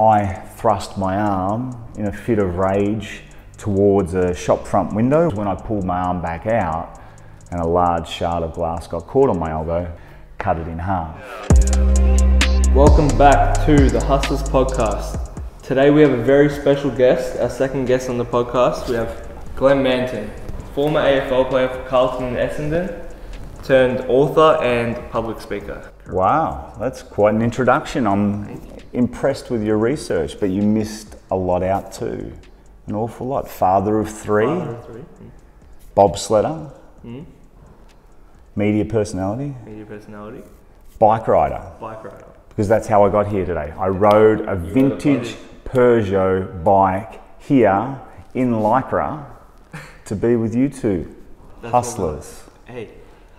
I thrust my arm in a fit of rage towards a shop front window. When I pulled my arm back out, and a large shard of glass got caught on my elbow, cut it in half. Welcome back to the Hustlers Podcast. Today we have a very special guest, our second guest on the podcast. We have Glenn Manton, former AFL player for Carlton and Essendon, turned author and public speaker. Wow, that's quite an introduction. I'm impressed with your research, but you missed a lot out too. An awful lot. Father of three, Father of three, bobsledder, Mm. media personality, media personality, bike rider, bike rider. because that's how I got here today. I rode a vintage Peugeot bike here in Lycra to be with you two That's hustlers. Hey,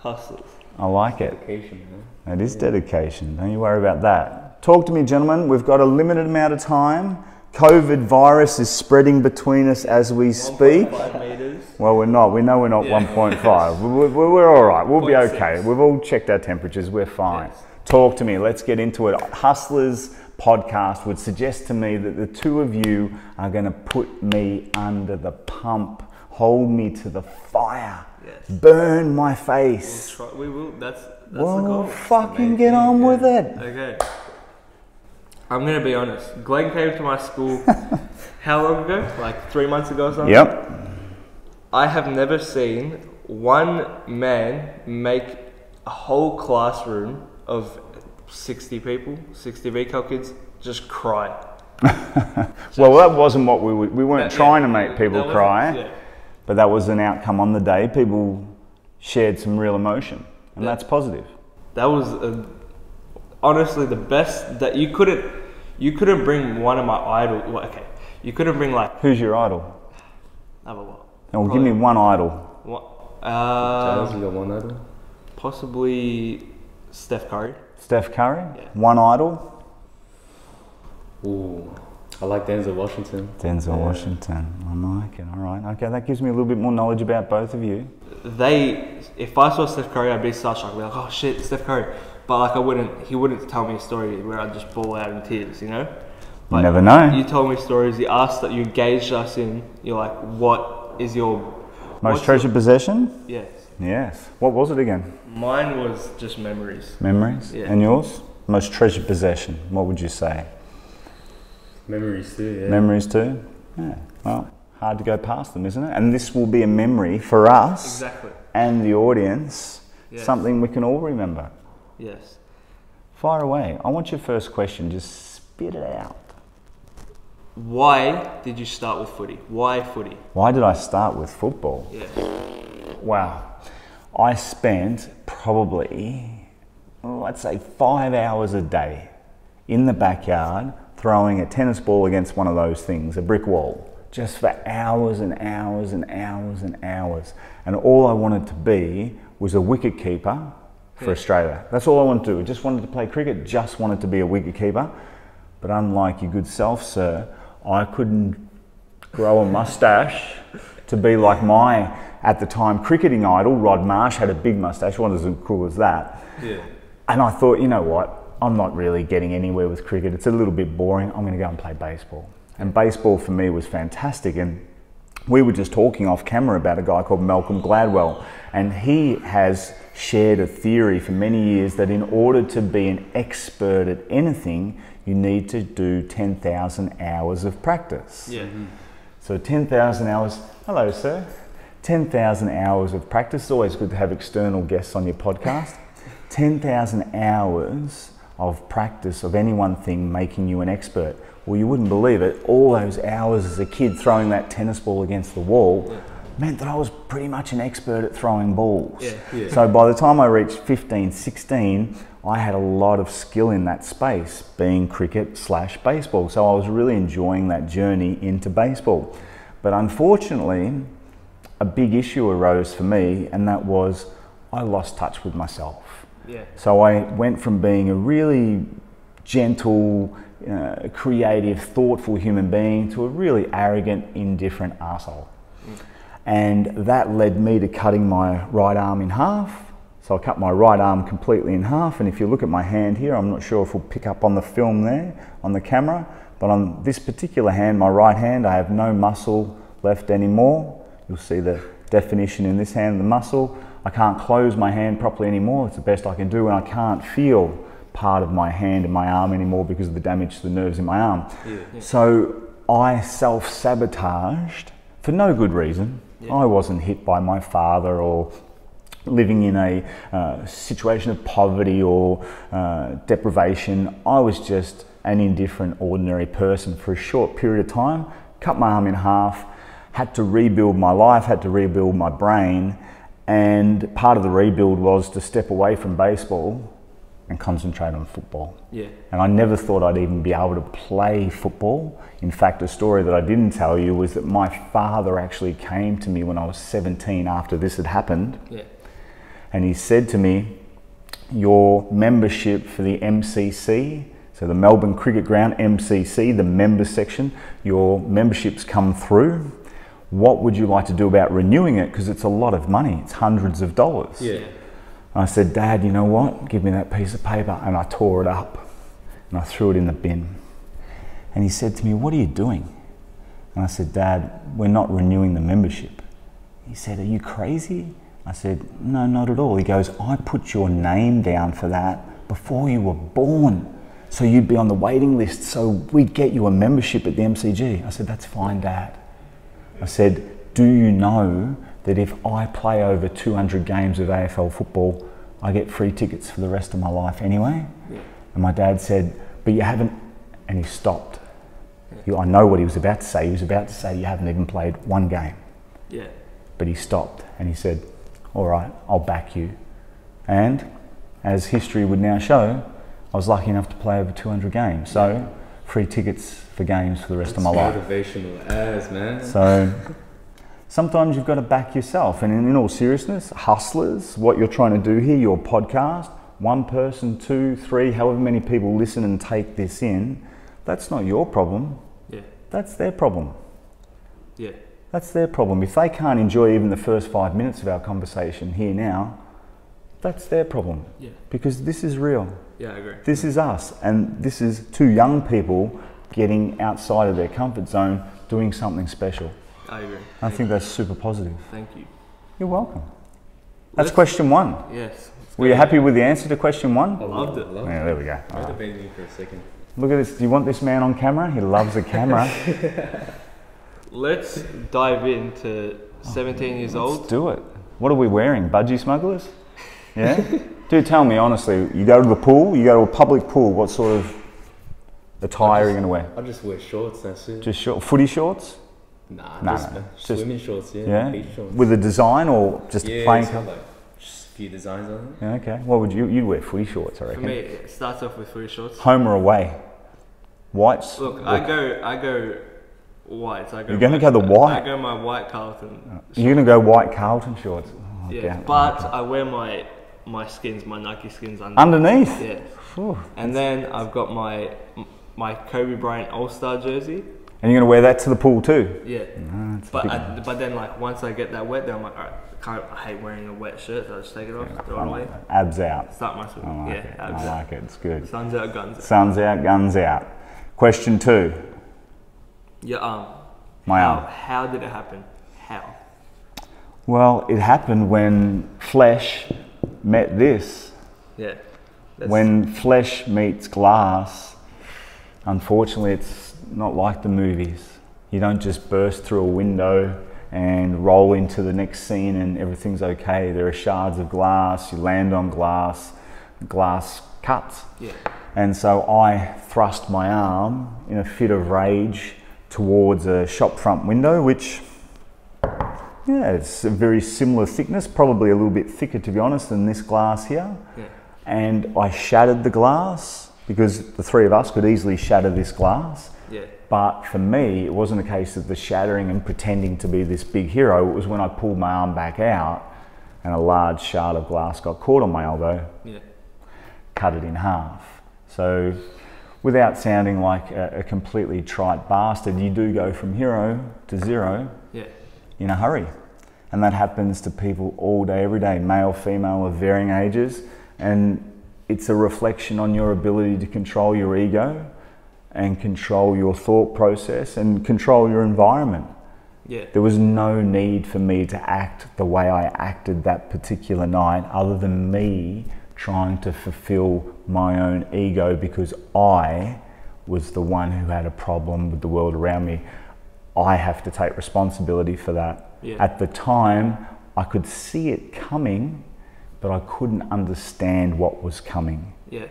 hustlers. I like it. Dedication. It is dedication. Don't you worry about that. Talk to me, gentlemen. We've got a limited amount of time. COVID virus is spreading between us as we speak. 1.5 meters. Well, we're not. We know we're not Yeah. 1.5. We're, we're, we're all right. We'll be 0.6. okay. We've all checked our temperatures. We're fine. Yes. Talk to me. Let's get into it. Hustlers podcast would suggest to me that the two of you are going to put me under the pump, hold me to the fire, Burn my We'll face. try, we will. That's that's the goal. Well, fucking get on with it. Okay. I'm gonna be honest. Glenn came to my school how long ago? Like three months ago or something? Yep. I have never seen one man make a whole classroom of 60 people, 60 VCAL kids, just cry. Well, that wasn't what we were, we weren't That- trying yeah, to make people cry, yeah. But that was an outcome on the day. People shared some real emotion, and Yeah. that's positive. That was uh honestly the best that you couldn't you couldn't bring one of my idol well, okay you couldn't bring like Who's your idol? have a what Oh, give me one idol. what Jazz, uh, you got one idol? possibly Steph Curry Steph Curry. Yeah. One idol. Ooh, I like Denzel Washington. Denzel Yeah. Washington. I like it. All right. Okay, that gives me a little bit more knowledge about both of you. they if I saw Steph Curry I'd be starstruck I'd be like oh shit Steph Curry but like I wouldn't he wouldn't tell me a story where I'd just fall out in tears you know You never know. you told me stories you asked that you engaged us in you're like what is your Most what's treasured possession? yes Yes. What was it again? mine was just memories Memories. Yeah. And yours? Most treasured possession. What would you say? Memories too, yeah. Memories too? Yeah. Well, hard to go past them, isn't it? And this will be a memory for us exactly and the audience, Yes. something we can all remember. yes Fire away. I want your first question. Just spit it out. why did you start with footy why footy Why did I start with football? yeah Wow. I spent probably, let's say, five hours a day in the backyard throwing a tennis ball against one of those things, a brick wall, just for hours and hours and hours and hours. And all I wanted to be was a wicket keeper for Yeah. Australia. That's all I wanted to do. I just wanted to play cricket, just wanted to be a wicket keeper. But unlike your good self, sir, I couldn't grow a mustache to be like my, at the time, cricketing idol. Rod Marsh had a big mustache, wasn't as cool as that. yeah And I thought, you know what? I'm not really getting anywhere with cricket. It's a little bit boring. I'm going to go and play baseball. And baseball for me was fantastic. And we were just talking off camera about a guy called Malcolm Gladwell. And he has shared a theory for many years that in order to be an expert at anything, you need to do 10,000 hours of practice. yeah mm-hmm. So 10,000 hours. Hello, sir. 10,000 hours of practice. It's always good to have external guests on your podcast. 10,000 hours of practice of any one thing making you an expert. Well, you wouldn't believe it. All those hours as a kid throwing that tennis ball against the wall meant that I was pretty much an expert at throwing balls. Yeah, yeah. So by the time I reached 15, 16, I had a lot of skill in that space, being cricket slash baseball. So I was really enjoying that journey into baseball. But unfortunately, a big issue arose for me, and that was I lost touch with myself. Yeah So I went from being a really gentle, uh, creative, thoughtful human being to a really arrogant, indifferent asshole. And that led me to cutting my right arm in half. So I cut my right arm completely in half. And if you look at my hand here, I'm not sure if we'll pick up on the film there on the camera, But on this particular hand, my right hand, I have no muscle left anymore. You'll see the definition in this hand, the muscle. I can't close my hand properly anymore. It's the best I can do, and I can't feel part of my hand and my arm anymore because of the damage to the nerves in my arm. Yeah. So I self sabotaged for no good reason. Yeah. I wasn't hit by my father or living in a uh, situation of poverty or uh, deprivation. I was just an indifferent, ordinary person for a short period of time. Cut my arm in half, had to rebuild my life, had to rebuild my brain, and part of the rebuild was to step away from baseball and concentrate on football. Yeah. And I never thought I'd even be able to play football. In fact, a story that I didn't tell you was that my father actually came to me when I was 17 after this had happened. Yeah. And he said to me, Your membership for the MCC, so the Melbourne Cricket Ground MCC, the member section, your membership's come through. What would you like to do about renewing it? Because it's a lot of money, it's hundreds of dollars. Yeah. I said, Dad, you know what? Give me that piece of paper. And I tore it up and I threw it in the bin. And he said to me, What are you doing? And I said, Dad, we're not renewing the membership. He said, Are you crazy? I said, No, not at all. He goes, I put your name down for that before you were born. So you'd be on the waiting list, so we'd get you a membership at the MCG. I said, That's fine, Dad. I said, Do you know that if I play over 200 games of AFL football, I get free tickets for the rest of my life anyway? Yeah. And my dad said, But you haven't. And he stopped. You- I know what he was about to say. He was about to say, You haven't even played one game. Yeah. But he stopped and he said, All right, I'll back you. And as history would now show, I was lucky enough to play over 200 games. So, free tickets for games for the rest of my life. Motivational as man. So sometimes you've got to back yourself. And in, in all seriousness, hustlers, what you're trying to do here, your podcast, one person, two, three, however many people listen and take this in, that's not your problem. Yeah. That's their problem. Yeah. That's their problem. If they can't enjoy even the first five minutes of our conversation here now, that's their problem. Yeah. Because this is real. Yeah, I agree. This is us. And this is two young people getting outside of their comfort zone, doing something special. I agree. I think that's super positive. Thank you. You're welcome. That's Let's- question one. Yes. Were you happy with the answer to question one? I Loved it. Loved Yeah, there we go. I All was right. debating for a second. Look at this. Do you want this man on camera? He loves a camera. Let's dive into 17 years old. Let's do it. What are we wearing? Budgie smugglers? Yeah? Dude, tell me honestly, you go to the pool, you go to a public pool, what sort of attire are you going to wear? I just wear shorts, that's it. Just short, footy shorts? nah, Nah, just, uh, just- swimming shorts, yeah. Yeah? Beach shorts. With a design or just yeah, plain colour? like just a few designs on it. Yeah, okay. What would you, you'd wear footy shorts, I reckon. For me, it starts off with footy shorts. Home or away? Whites? Look, I go, I go whites. I go. You're gonna my- go the white? I go my white Carlton. You're going to go white Carlton shorts? Oh, Yeah, but I wear my my skins, my Nike skins under. Underneath? Yeah, Phew. and then I've got my my Kobe Bryant All Star jersey. And you're going to wear that to the pool too? Yeah, Ah, it's a but I, but then like once I get that wet, then I'm like, alright, can't, I hate wearing a wet shirt, so I just take it off, throw it away. Abs out. start my swim. Like yeah, it. abs I out. like it. It's good. Sun's out, guns out. Sun's out, guns out. Question two. Your arm. My how, arm. How did it happen? How? Well, it happened when flesh met this. Yeah. That's, When flesh meets glass, unfortunately, it's not like the movies. You don't just burst through a window and roll into the next scene and everything's okay. There are shards of glass, you land on glass, glass cuts. Yeah. And so I thrust my arm in a fit of rage towards a shop front window, which, yeah, it's a very similar thickness, probably a little bit thicker to be honest than this glass here. Yeah. And I shattered the glass because the three of us could easily shatter this glass. Yeah. But for me, it wasn't a case of the shattering and pretending to be this big hero. It was when I pulled my arm back out and a large shard of glass got caught on my elbow Yeah. cut it in half. So, without sounding like a, a completely trite bastard, you do go from hero to zero. In a hurry. And that happens to people all day, every day, male, female, of varying ages. And it's a reflection on your ability to control your ego and control your thought process and control your environment. Yeah. There was no need for me to act the way I acted that particular night, other than me trying to fulfill my own ego because I was the one who had a problem with the world around me. I have to take responsibility for that. Yeah. At the time, I could see it coming, but I couldn't understand what was coming. Yeah.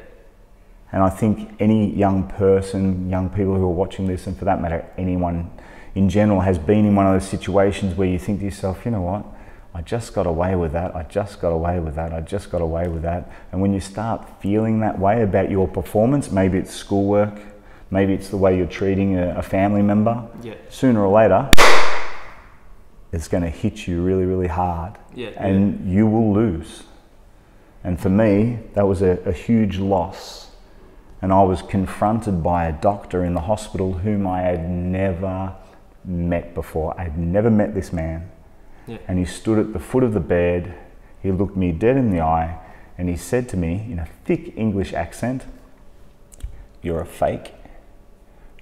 And I think any young person, young people who are watching this, and for that matter, anyone in general, has been in one of those situations where you think to yourself, you know what, I just got away with that, I just got away with that, I just got away with that. And when you start feeling that way about your performance, maybe it's schoolwork, maybe it's the way you're treating a, a family member, Yeah. sooner or later, it's going to hit you really, really hard. Yeah. And you will lose. And for me, that was a, a huge loss. And I was confronted by a doctor in the hospital whom I had never met before. I had never met this man. Yeah. And he stood at the foot of the bed. He looked me dead in the eye and he said to me in a thick English accent, You're a fake.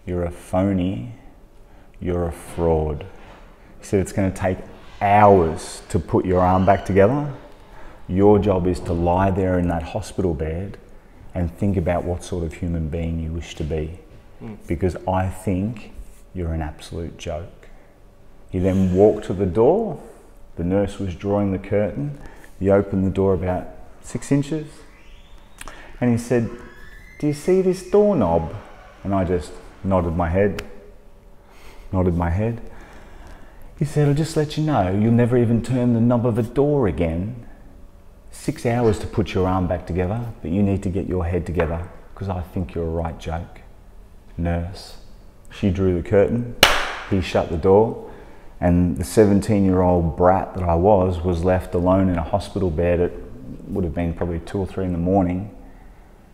You're a phony. You're a fraud. He said, It's going to take hours to put your arm back together. Your job is to lie there in that hospital bed and think about what sort of human being you wish to be. Hmm. Because I think you're an absolute joke. He then walked to the door. The nurse was drawing the curtain. He opened the door about six inches and he said, Do you see this doorknob? And I just nodded my head. Nodded my head. He said, I'll just let you know, you'll never even turn the knob of a door again. Six hours to put your arm back together, but you need to get your head together because I think you're a right joke. Nurse. She drew the curtain, he shut the door, and the 17 year old brat that I was was left alone in a hospital bed at would have been probably two or three in the morning,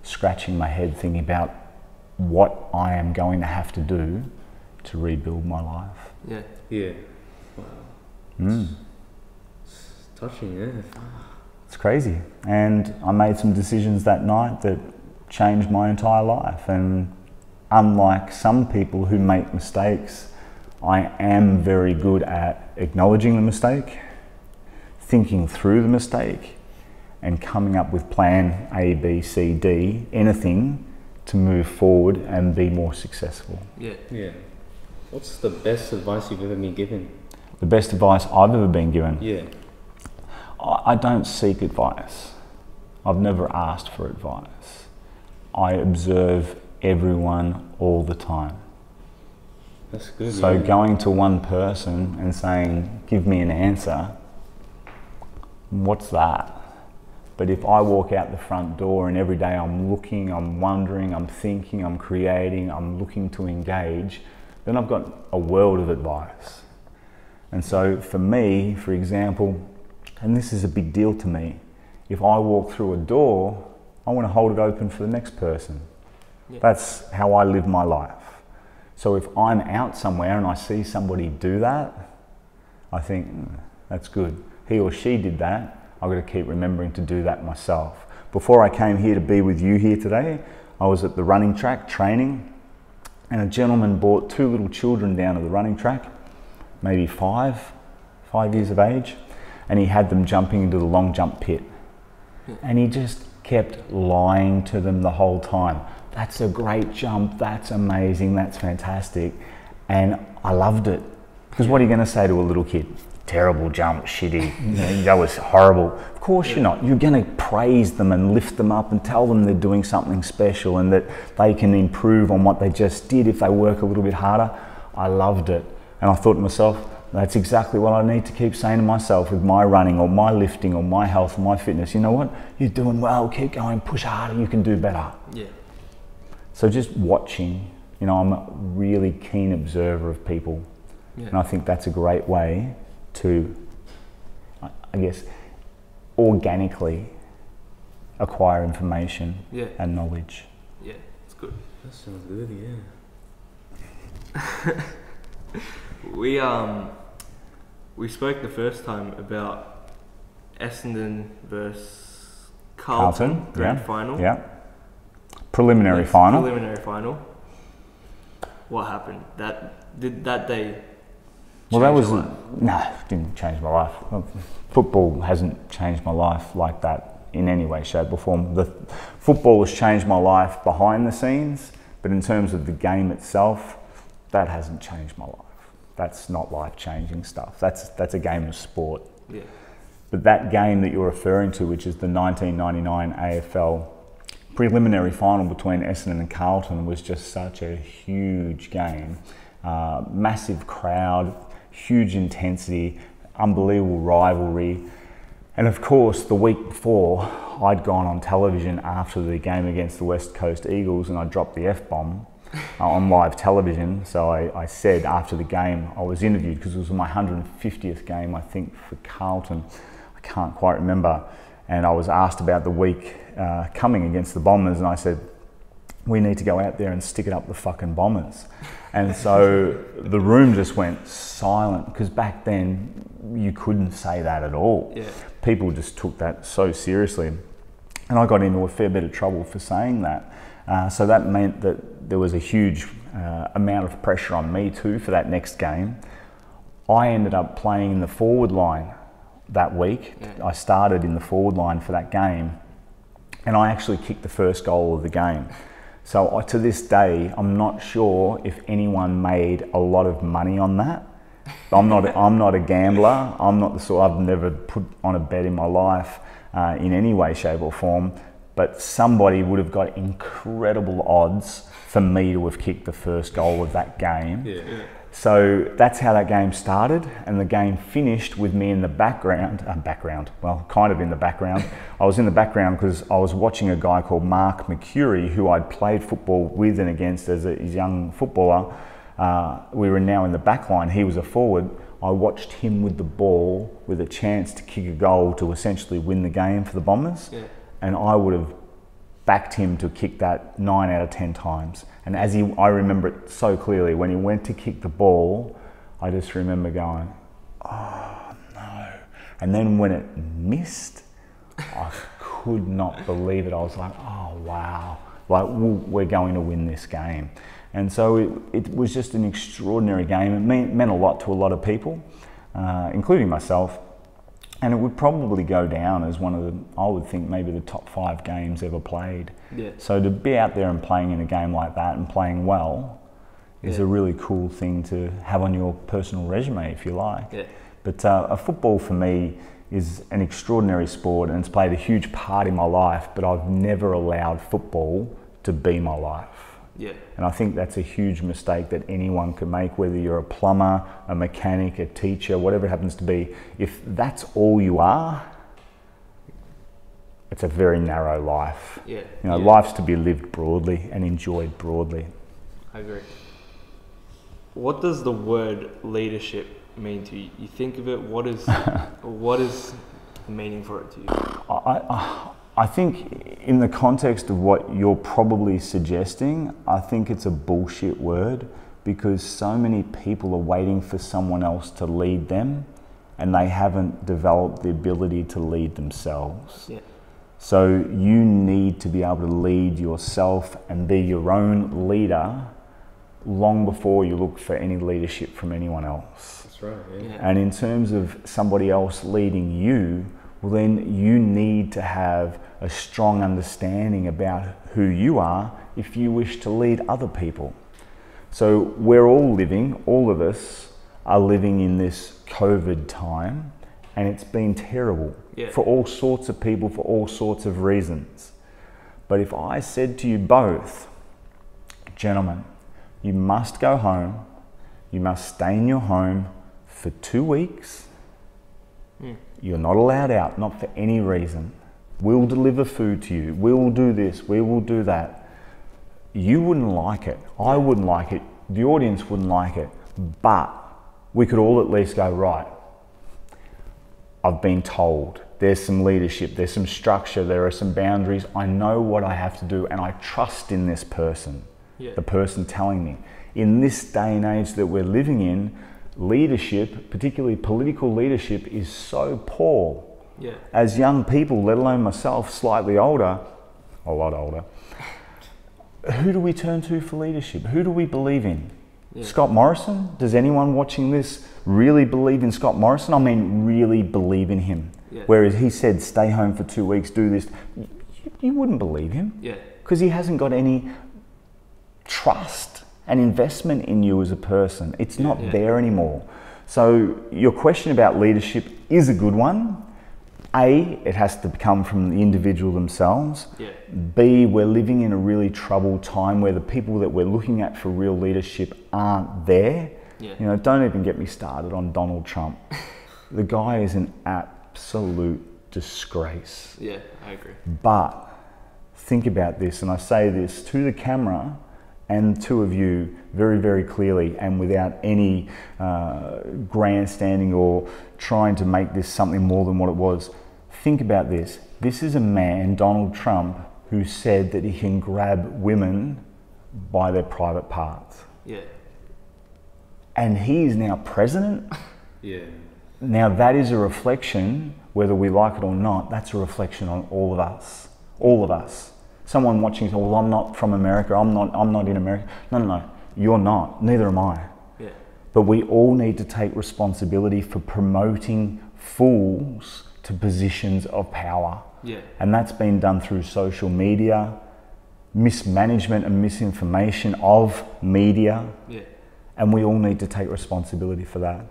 scratching my head, thinking about what I am going to have to do to rebuild my life. Yeah. Yeah. Mm. It's touching, yeah. It's crazy. And I made some decisions that night that changed my entire life. And unlike some people who make mistakes, I am very good at acknowledging the mistake, thinking through the mistake, and coming up with plan A, B, C, D, anything to move forward and be more successful. Yeah. Yeah. What's the best advice you've ever been given? The best advice I've ever been given. Yeah. I I don't seek advice. I've never asked for advice. I observe everyone all the time. That's good. So yeah. going to one person and saying, give me an answer, what's that? But if I walk out the front door and every day I'm looking, I'm wondering, I'm thinking, I'm creating, I'm looking to engage, then I've got a world of advice. And so for me, for example, and this is a big deal to me, if I walk through a door, I want to hold it open for the next person. Yeah. That's how I live my life. So if I'm out somewhere and I see somebody do that, I think "Mm, that's good. He or she did that. I've got to keep remembering to do that myself. Before I came here to be with you here today, I was at the running track training, and a gentleman brought two little children down to the running track, maybe five, five years of age, and he had them jumping into the long jump pit. And he just kept lying to them the whole time. That's a great jump. That's amazing. That's fantastic. And I loved it. Because what are you going to say to a little kid? Terrible jump, shitty. You know, that was horrible. Of course you're not. You're going to praise them and lift them up and tell them they're doing something special and that they can improve on what they just did if they work a little bit harder. I loved it. And I thought to myself, that's exactly what I need to keep saying to myself with my running or my lifting or my health or my fitness. You know what? You're doing well. Keep going. Push harder. You can do better. Yeah. So just watching, you know, I'm a really keen observer of people. Yeah. And I think that's a great way to, I I guess, organically acquire information Yeah. and knowledge. Yeah. It's good. That sounds good, yeah. We um we spoke the first time about Essendon versus Carlton, Carlton, grand yeah, final. Yeah. Preliminary Yes, final. Preliminary final. what happened that did that day? Well, that was no, it didn't change my life. Football hasn't changed my life like that in any way, shape, or form. The football has changed my life behind the scenes, but in terms of the game itself, that hasn't changed my life. That's not life changing stuff. That's that's a game of sport. yeah. But that game that you're referring to, which is the 1999 AFL preliminary final between Essendon and Carlton, was just such a huge game. Uh, massive crowd, huge intensity, unbelievable rivalry. And of course, the week before, I'd gone on television after the game against the West Coast Eagles and I dropped the F bomb uh, on live television. So I, I said after the game, I was interviewed because it was my 150th game, I think, for Carlton. I can't quite remember. And I was asked about the week uh, coming against the Bombers, and I said, we need to go out there and stick it up the fucking bombers. And so the room just went silent because back then you couldn't say that at all. Yeah. People just took that so seriously. And I got into a fair bit of trouble for saying that. Uh, so that meant that there was a huge uh, amount of pressure on me too for that next game. I ended up playing in the forward line that week. Yeah. I started in the forward line for that game and I actually kicked the first goal of the game. So to this day, I'm not sure if anyone made a lot of money on that. I'm not. I'm not a gambler. I'm not the sort. I've never put on a bet in my life uh, in any way, shape, or form. But somebody would have got incredible odds for me to have kicked the first goal of that game. Yeah. So that's how that game started, and the game finished with me in the background. Uh, background, well, kind of in the background. I was in the background because I was watching a guy called Mark Mercuri, who I'd played football with and against as a young footballer. Uh, we were now in the back line. He was a forward. I watched him with the ball with a chance to kick a goal to essentially win the game for the Bombers, Yeah. and I would have backed him to kick that nine out of ten times. And as he, I remember it so clearly, when he went to kick the ball, I just remember going, oh no. And then when it missed, I could not believe it. I was like, oh wow, like we're going to win this game. And so it, it was just an extraordinary game. It meant, meant a lot to a lot of people, uh, including myself. And it would probably go down as one of the, I would think, maybe the top five games ever played. Yeah. So to be out there and playing in a game like that and playing well is Yeah. a really cool thing to have on your personal resume, if you like. Yeah. But uh, a football for me is an extraordinary sport and it's played a huge part in my life, but I've never allowed football to be my life. Yeah. And I think that's a huge mistake that anyone can make, whether you're a plumber, a mechanic, a teacher, whatever it happens to be. If that's all you are, it's a very narrow life. Yeah. You know, yeah. life's to be lived broadly and enjoyed broadly. I agree. What does the word leadership mean to you? You think of it. What is what is the meaning for it to you? I, I, I think, in the context of what you're probably suggesting, I think it's a bullshit word because so many people are waiting for someone else to lead them and they haven't developed the ability to lead themselves. Yeah. So you need to be able to lead yourself and be your own leader long before you look for any leadership from anyone else. That's right. Yeah. Yeah. And in terms of somebody else leading you, well, then you need to have a strong understanding about who you are if you wish to lead other people. So we're all living, all of us are living in this COVID time, and it's been terrible Yeah. for all sorts of people for all sorts of reasons. But if I said to you both, gentlemen, you must go home, you must stay in your home for two weeks. Hmm. You're not allowed out, not for any reason. We'll deliver food to you. We will do this. We will do that. You wouldn't like it. I wouldn't like it. The audience wouldn't like it. But we could all at least go, right, I've been told there's some leadership, there's some structure, there are some boundaries. I know what I have to do, and I trust in this person, Yeah. the person telling me. In this day and age that we're living in, leadership, particularly political leadership, is so poor. Yeah. As young people, let alone myself, slightly older, a lot older, who do we turn to for leadership? Who do we believe in? Yeah. Scott Morrison? Does anyone watching this really believe in Scott Morrison? I mean, really believe in him. Yeah. Whereas he said, stay home for two weeks, do this. You, you wouldn't believe him Yeah. because he hasn't got any trust and investment in you as a person. It's not there anymore. So, your question about leadership is a good one. A, it has to come from the individual themselves. Yeah. B, we're living in a really troubled time where the people that we're looking at for real leadership aren't there. Yeah. You know, don't even get me started on Donald Trump. the guy is an absolute disgrace. Yeah. I agree. But think about this, and I say this to the camera and two of you very, very clearly and without any uh, grandstanding or trying to make this something more than what it was. Think about this. This is a man, Donald Trump, who said that he can grab women by their private parts. Yeah. And he is now president. Yeah. Now, that is a reflection, whether we like it or not, that's a reflection on all of us. All of us. Someone watching, well, I'm not from America, I'm not, I'm not in America. No, no, no, you're not, neither am I. Yeah. But we all need to take responsibility for promoting fools to positions of power. Yeah. And that's been done through social media, mismanagement and misinformation of media Yeah. and we all need to take responsibility for that.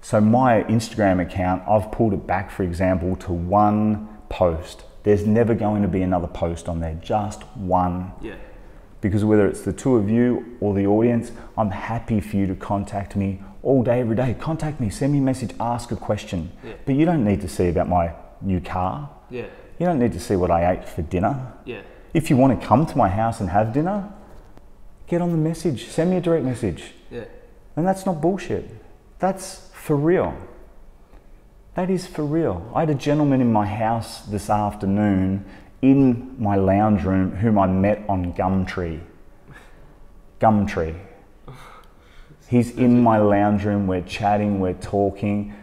So my Instagram account, I've pulled it back, for example, to one post. There's never going to be another post on there, just one. Yeah. Because whether it's the two of you or the audience, I'm happy for you to contact me all day, every day. Contact me, send me a message, ask a question. Yeah. But you don't need to see about my new car. Yeah. You don't need to see what I ate for dinner. Yeah. If you want to come to my house and have dinner, get on the message, send me a direct message. Yeah. And that's not bullshit. That's for real. That is for real. I had a gentleman in my house this afternoon in my lounge room whom I met on Gumtree. Gumtree. He's in my lounge room, we're chatting, we're talking.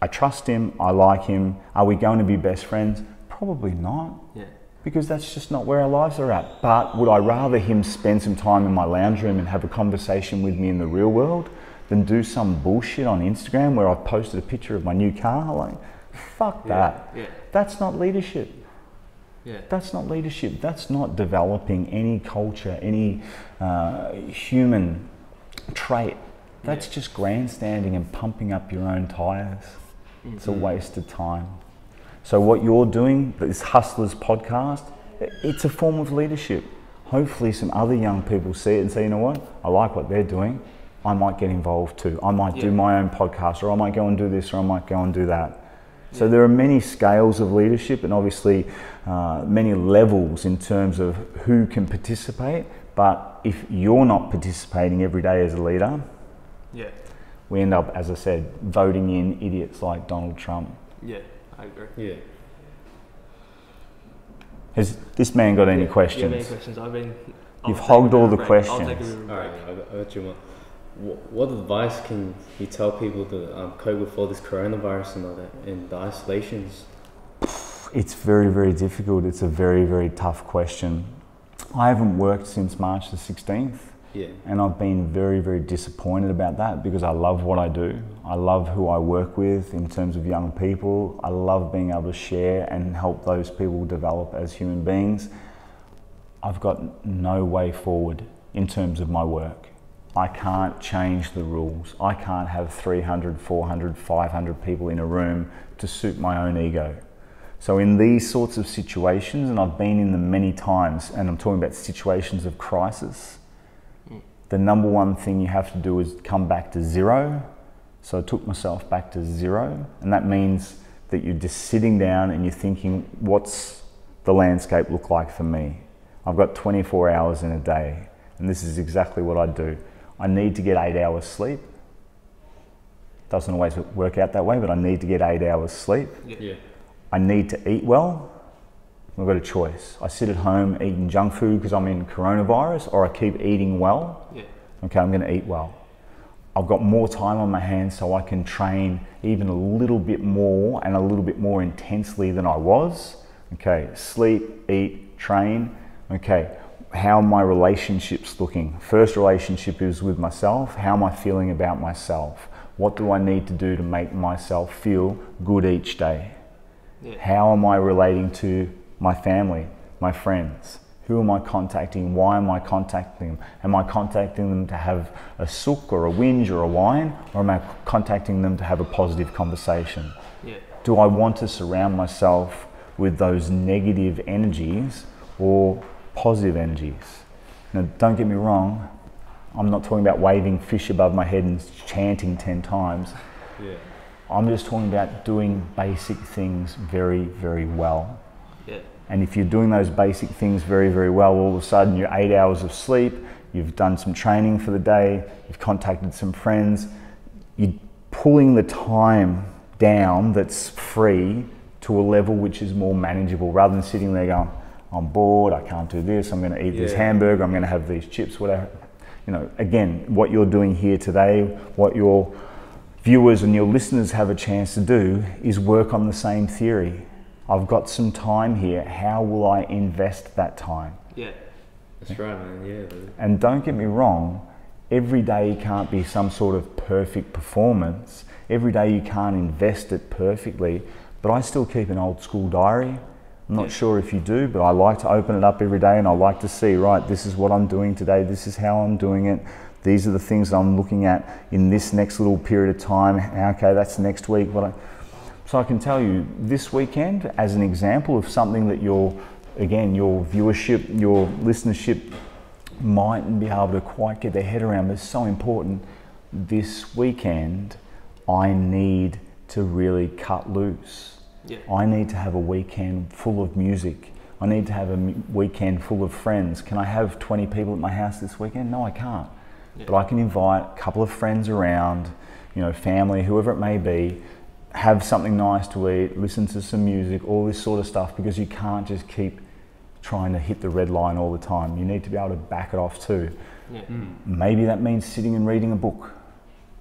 I trust him, I like him. Are we going to be best friends? Probably not Yeah. because that's just not where our lives are at. But would I rather him spend some time in my lounge room and have a conversation with me in the real world than do some bullshit on Instagram where I've posted a picture of my new car? Like, fuck that. Yeah. That's not leadership. Yeah. That's not leadership. That's not developing any culture, any uh, human trait. That's just grandstanding and pumping up your own tires. It's a waste of time. So, what you're doing, this Hustlers podcast, it's a form of leadership. Hopefully, some other young people see it and say, you know what, I like what they're doing. I might get involved too. I might do my own podcast, or I might go and do this, or I might go and do that. So there are many scales of leadership and obviously uh, many levels in terms of who can participate. But if you're not participating every day as a leader, Yeah. we end up, as I said, voting in idiots like Donald Trump. Yeah. I agree. Yeah. Has this man got any Yeah. questions? You have any questions? I've been. I'll You've hogged all the of a break. I'll take a questions. bit of a All break. right, I got, I you one. What, what advice can you tell people to um, cope with all this coronavirus and all that, and the isolations? It's very, very difficult. It's a very, very tough question. I haven't worked since March the 16th. Yeah. And I've been very, very disappointed about that because I love what I do. I love who I work with in terms of young people. I love being able to share and help those people develop as human beings. I've got no way forward in terms of my work. I can't change the rules. I can't have 300, 400, 500 people in a room to suit my own ego. So, in these sorts of situations, and I've been in them many times, and I'm talking about situations of crisis, the number one thing you have to do is come back to zero. So I took myself back to zero, and that means that you're just sitting down and you're thinking, what's the landscape look like for me? I've got 24 hours in a day, and this is exactly what I do. I need to get eight hours sleep. Doesn't always work out that way, but I need to get eight hours sleep. Yeah. I need to eat well. I've got a choice. I sit at home eating junk food because I'm in coronavirus, or I keep eating well. Yeah. Okay, I'm going to eat well. I've got more time on my hands so I can train even a little bit more and a little bit more intensely than I was. Okay, sleep, eat, train. Okay, how are my relationships looking? First relationship is with myself. How am I feeling about myself? What do I need to do to make myself feel good each day? Yeah. How am I relating to my family, my friends? Who am I contacting? Why am I contacting them? Am I contacting them to have a sook or a whinge or a whine? Or am I contacting them to have a positive conversation? Yeah. Do I want to surround myself with those negative energies or positive energies? Now, don't get me wrong, I'm not talking about waving fish above my head and chanting 10 times. Yeah. I'm just talking about doing basic things very, very well. Yeah. And if you're doing those basic things very, very well, all of a sudden you're eight hours of sleep, you've done some training for the day, you've contacted some friends, you're pulling the time down that's free to a level which is more manageable rather than sitting there going, I'm bored, I can't do this, I'm going to eat this hamburger, I'm going to have these chips, whatever. You know, again, what you're doing here today, what your viewers and your listeners have a chance to do is work on the same theory. I've got some time here. How will I invest that time? Yeah. That's right, man. Yeah. And don't get me wrong, every day can't be some sort of perfect performance. Every day you can't invest it perfectly. But I still keep an old school diary. I'm not Yeah. sure if you do, but I like to open it up every day and I like to see, right, this is what I'm doing today, this is how I'm doing it. These are the things that I'm looking at in this next little period of time. Okay, that's next week. What I, so I can tell you this weekend, as an example of something that your, again, your viewership, your listenership mightn't be able to quite get their head around, but it's so important. This weekend, I need to really cut loose. Yeah. I need to have a weekend full of music. I need to have a weekend full of friends. Can I have 20 people at my house this weekend? No, I can't. Yeah. But I can invite a couple of friends around, you know, family, whoever it may be, have something nice to eat, listen to some music, all this sort of stuff, because you can't just keep trying to hit the red line all the time. You need to be able to back it off too. Yeah. Hmm. Maybe that means sitting and reading a book.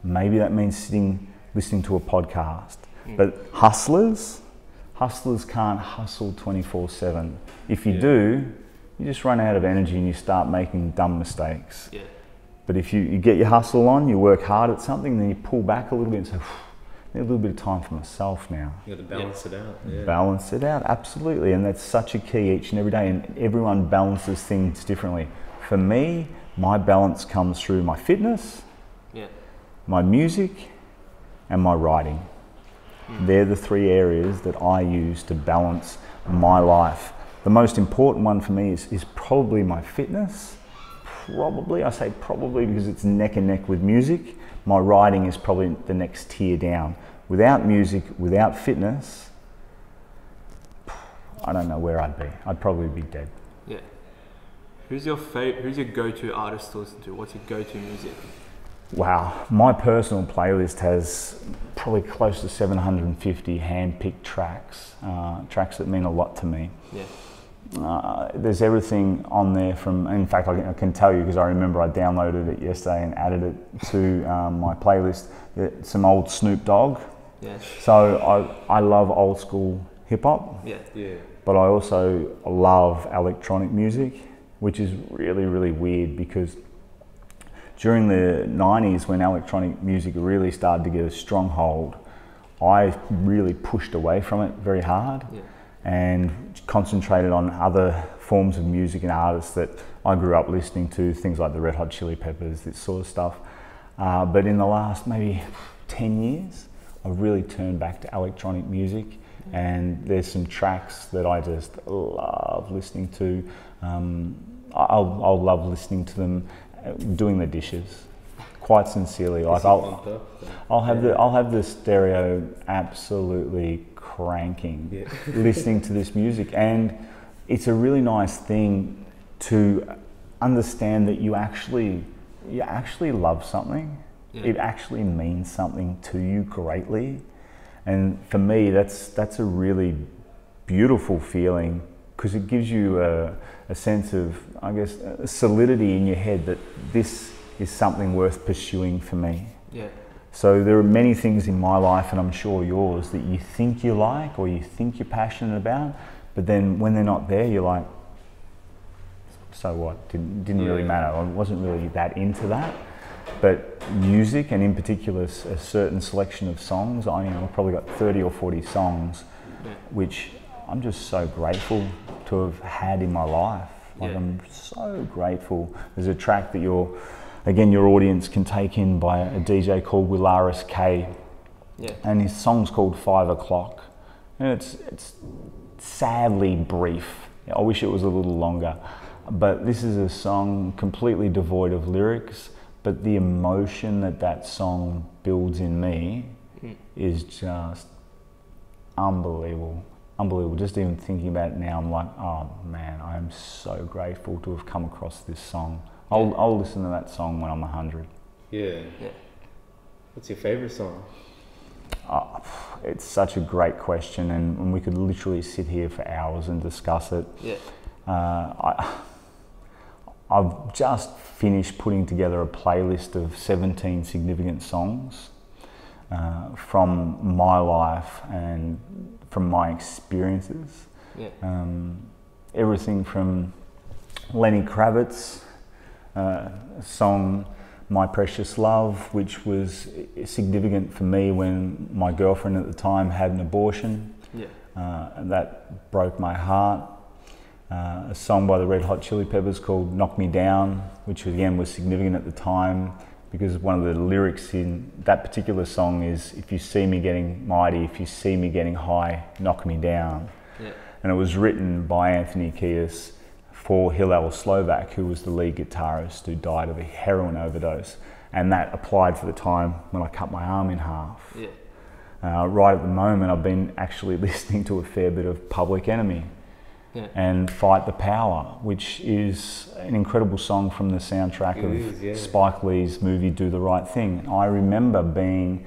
Maybe that means sitting listening to a podcast. Hmm. But hustlers, hustlers can't hustle 24/7. If you Yeah. do, you just run out of energy and you start making dumb mistakes. Yeah. But if you, you get your hustle on, you work hard at something, then you pull back a little bit and say, I need a little bit of time for myself now. You got to balance it out. Yeah. Balance it out, absolutely. And that's such a key each and every day. And everyone balances things differently. For me, my balance comes through my fitness, Yeah. my music, and my writing. Hmm. They're the three areas that I use to balance my life. The most important one for me is, is probably my fitness. Probably, I say probably because it's neck and neck with music. My writing is probably the next tier down. Without music, without fitness, I don't know where I'd be. I'd probably be dead. Yeah. Who's your favorite? Who's your go-to artist to listen to? What's your go-to music? Wow, my personal playlist has probably close to 750 hand-picked tracks, uh, tracks that mean a lot to me. Yeah. Uh, there's everything on there from, in fact, I can, I can tell you because I remember I downloaded it yesterday and added it to um, my playlist. Some old Snoop Dogg. Yeah. So I, I love old school hip hop, Yeah. Yeah. but I also love electronic music, which is really, really weird because during the 90s when electronic music really started to get a stronghold, I really pushed away from it very hard Yeah. And concentrated on other forms of music and artists that I grew up listening to, things like the Red Hot Chili Peppers, this sort of stuff. Uh, but in the last maybe 10 years, I've really turned back to electronic music, and there's some tracks that I just love listening to. Um, I'll, I'll love listening to them uh, doing the dishes, quite sincerely. Like I'll. I'll have the I'll have the stereo absolutely cranking, Yeah. listening to this music, and it's a really nice thing to understand that you actually you actually love something. Yeah. It actually means something to you greatly, and for me, that's that's a really beautiful feeling because it gives you a, a sense of, I guess, solidity in your head that this is something worth pursuing for me. Yeah. So there are many things in my life, and I'm sure yours, that you think you like or you think you're passionate about, but then when they're not there, you're like, so what? Didn't, didn't really matter. I wasn't really that into that. But music, and in particular a certain selection of songs, I know, I've probably got 30 or 40 songs, Yeah. which I'm just so grateful to have had in my life. Like Yeah. I'm so grateful. There's a track that your, again, your audience can take in by a DJ called Willaris K, Yeah. and his song's called Five O'clock, and it's it's sadly brief. I wish it was a little longer, but this is a song completely devoid of lyrics. But the emotion that that song builds in me Mm. is just unbelievable. Unbelievable. Just even thinking about it now, I'm like, oh man, I am so grateful to have come across this song. I'll, Yeah. I'll listen to that song when I'm 100. Yeah. Yeah. What's your favorite song? Uh, it's such a great question, and, and we could literally sit here for hours and discuss it. Yeah. Uh, I, I've just finished putting together a playlist of 17 significant songs uh, from my life and from my experiences. Yeah. Um, everything from Lenny Kravitz, uh, a song My Precious Love, which was significant for me when my girlfriend at the time had an abortion, Yeah. uh, and that broke my heart. Uh, a song by the Red Hot Chili Peppers called Knock Me Down, which again was significant at the time because one of the lyrics in that particular song is If you see me getting mighty, if you see me getting high, knock me down Yeah. and it was written by Anthony Kiedis for Hillel Slovak, who was the lead guitarist who died of a heroin overdose. And that applied for the time when I cut my arm in half. Yeah. Uh, right at the moment, I've been actually listening to a fair bit of Public Enemy Yeah. and Fight the Power, which is an incredible song from the soundtrack It of is, yeah. Spike Lee's movie Do the Right Thing. I remember being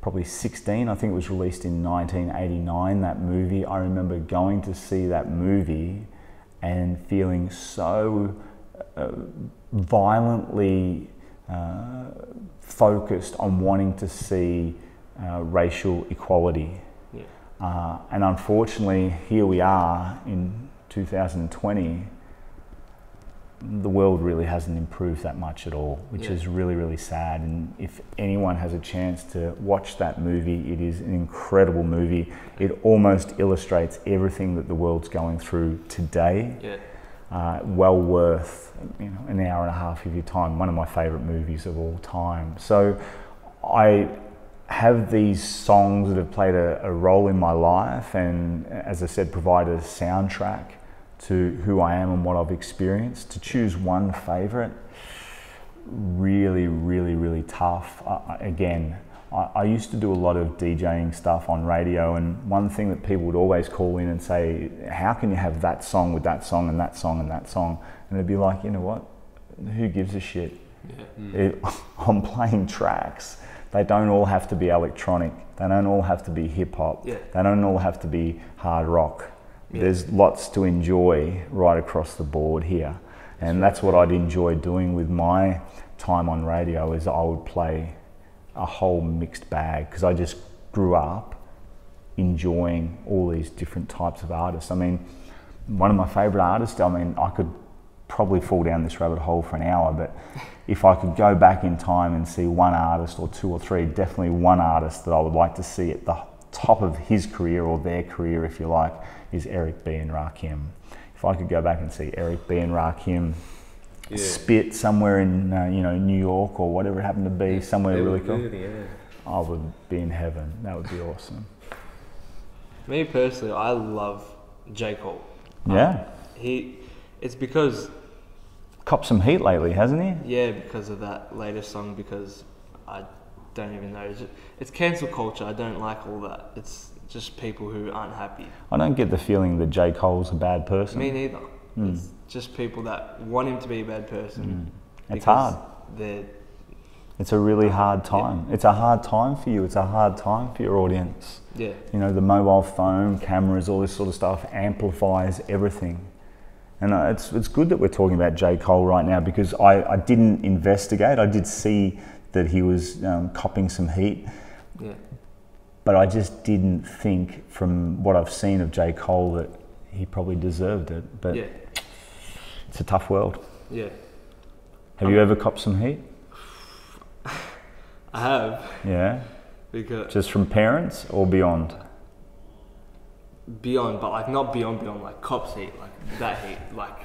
probably 16, I think it was released in 1989, that movie. I remember going to see that movie and feeling so uh, violently uh, focused on wanting to see uh, racial equality. Yeah. Uh, and unfortunately, here we are in 2020. The world really hasn't improved that much at all, which Yeah. is really, really sad. And if anyone has a chance to watch that movie, it is an incredible movie. It almost illustrates everything that the world's going through today. Yeah. Uh, well worth you know, an hour and a half of your time. One of my favourite movies of all time. So I have these songs that have played a, a role in my life, and as I said, provide a soundtrack to who I am and what I've experienced. To choose one favourite, really, really, really tough. I- again, I, I used to do a lot of DJing stuff on radio, and one thing that people would always call in and say, "How can you have that song with that song and that song and that song?" And it'd be like, you know what? Who gives a shit? Yeah. It, I'm playing tracks. They don't all have to be electronic. They don't all have to be hip hop. Yeah. They don't all have to be hard rock. Yeah. There's lots to enjoy right across the board here. And that's what I'd enjoy doing with my time on radio is I would play a whole mixed bag because I just grew up enjoying all these different types of artists. I mean, one of my favorite artists, I mean, I could probably fall down this rabbit hole for an hour, but if I could go back in time and see one artist or two or three, definitely one artist that I would like to see at the top of his career or their career, if you like, is Eric B. and Rakim. If I could go back and see Eric B. and Rakim Yeah. spit somewhere in, uh, you know, New York or whatever it happened to be, somewhere really cool, good, yeah. I would be in heaven. That would be awesome. Me personally, I love J Cole. Yeah. He, it's because Copped some heat lately, hasn't he? yeah, because of that latest song. Because I don't even know. It's, it's cancel culture. I don't like all that. It's just people who aren't happy. I don't get the feeling that J. Cole's a bad person. Me neither. Mm. It's just people that want him to be a bad person. It's hard. They're It's a really hard time. It's a hard time for you. It's a hard time for your audience. yeah, You know, the mobile phone, cameras, all this sort of stuff amplifies everything. And uh, it's, it's good that we're talking about J. Cole right now because I, I didn't investigate. I did see that he was um, copping some heat, yeah, but I just didn't think from what I've seen of J. Cole that he probably deserved it. But yeah. It's a tough world. Yeah, Have you ever copped some heat? I have Yeah. because Just from parents or beyond? beyond, but like not beyond, beyond like cops heat, like that heat, like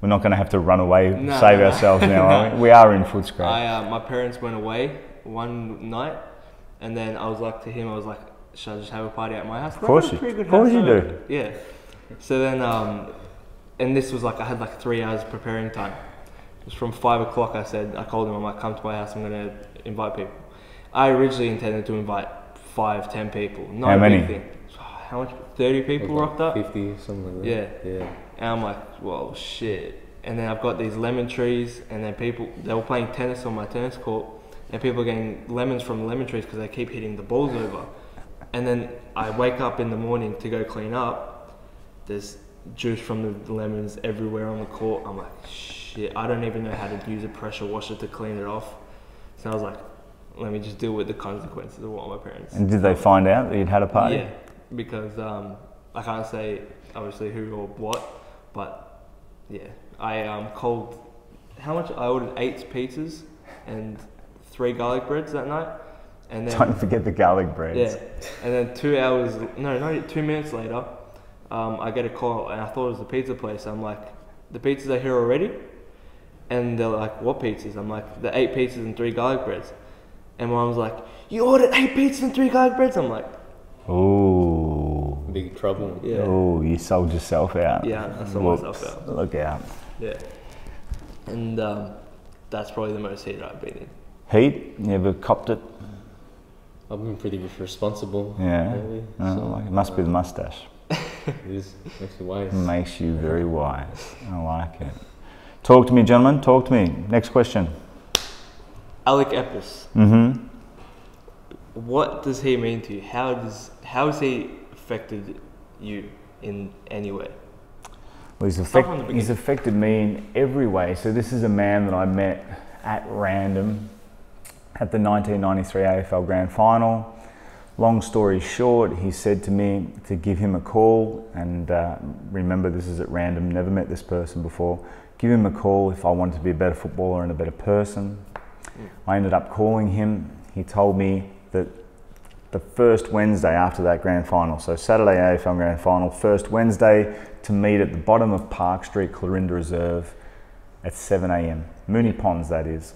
We're not going to have to run away, No, save no, no. ourselves now, are we? We are in Footscray. I, uh, my parents went away one night, and then I was like to him, I was like, should I just have a party at my house? Of course you- of course you do. Yeah. So then, um, and this was like I had like three hours preparing time. It was from five o'clock. I said I called him. I'm like, come to my house. I'm gonna invite people. I originally intended to invite five, ten people. Not How a many? big thing. How much? Thirty people Like rocked up. 50, something like that. Yeah. Yeah. And I'm like, well, shit. And then I've got these lemon trees, and then people, they were playing tennis on my tennis court, and people are getting lemons from the lemon trees because they keep hitting the balls over. And then I wake up in the morning to go clean up, there's juice from the lemons everywhere on the court. I'm like, shit, I don't even know how to use a pressure washer to clean it off. So I was like, let me just deal with the consequences of what my parents. and did they find out that you'd had a party? Yeah, because um, I can't say obviously who or what, but yeah, I um, called. How much? I ordered eight pizzas and three garlic breads that night, and then Don't forget the garlic breads. yeah, and then two hours, no, no, two minutes later, um, I get a call, and I thought it was the pizza place. I'm like, the pizzas are here already, and they're like, what pizzas? I'm like, the eight pizzas and three garlic breads, and my mom's like, you ordered eight pizzas and three garlic breads. I'm like, oh. Big trouble. yeah. Ooh, you sold yourself out. Yeah, I sold Whoops. myself out. Look out. Yeah. And um, that's probably the most heat I've been in. Heat, never copped it? I've been pretty responsible. Yeah. Lately, Oh, so, like, it must be the mustache. It is makes you wise. Makes you very wise. I like it. Talk to me, gentlemen. Talk to me. Next question. Alec Epis, Mm-hmm. what does he mean to you? How does how has he affected you in any way? Well, he's, affect, he's affected me in every way. So this is a man that I met at random at the 1993 AFL Grand Final. Long story short, he said to me to give him a call, and uh, remember this is at random. Never met this person before. Give him a call if I wanted to be a better footballer and a better person. I ended up calling him. He told me that the first Wednesday after that grand final, so Saturday AFL grand final, first Wednesday to meet at the bottom of Park Street, Clorinda Reserve at 7 a.m. Moonee Ponds, that is.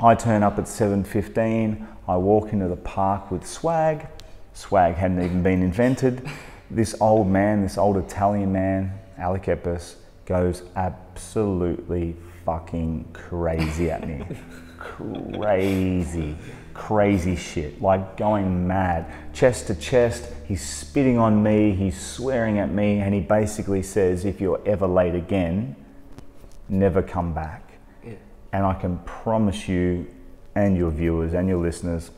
I turn up at 7.15. I walk into the park with swag. Swag hadn't even been invented. This old man, this old Italian man, Alec Epis, goes absolutely fucking crazy at me. crazy, crazy shit. Like going mad. Chest to chest, he's spitting on me, he's swearing at me, and he basically says, if you're ever late again, never come back. Yeah. And I can promise you and your viewers and your listeners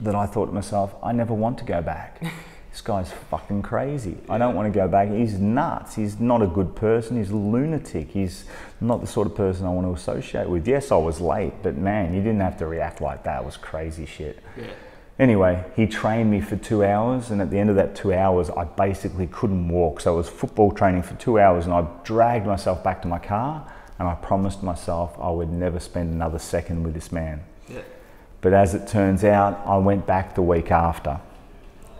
that I thought to myself, I never want to go back. this guy's fucking crazy. I don't want to go back. He's nuts. He's not a good person. He's a lunatic. He's not the sort of person I want to associate with. Yes, I was late, but man, you didn't have to react like that. It was crazy shit. Yeah. Anyway, he trained me for two hours, and at the end of that two hours, I basically couldn't walk. So it was football training for two hours, and I dragged myself back to my car, and I promised myself I would never spend another second with this man. Yeah. But as it turns out, I went back the week after.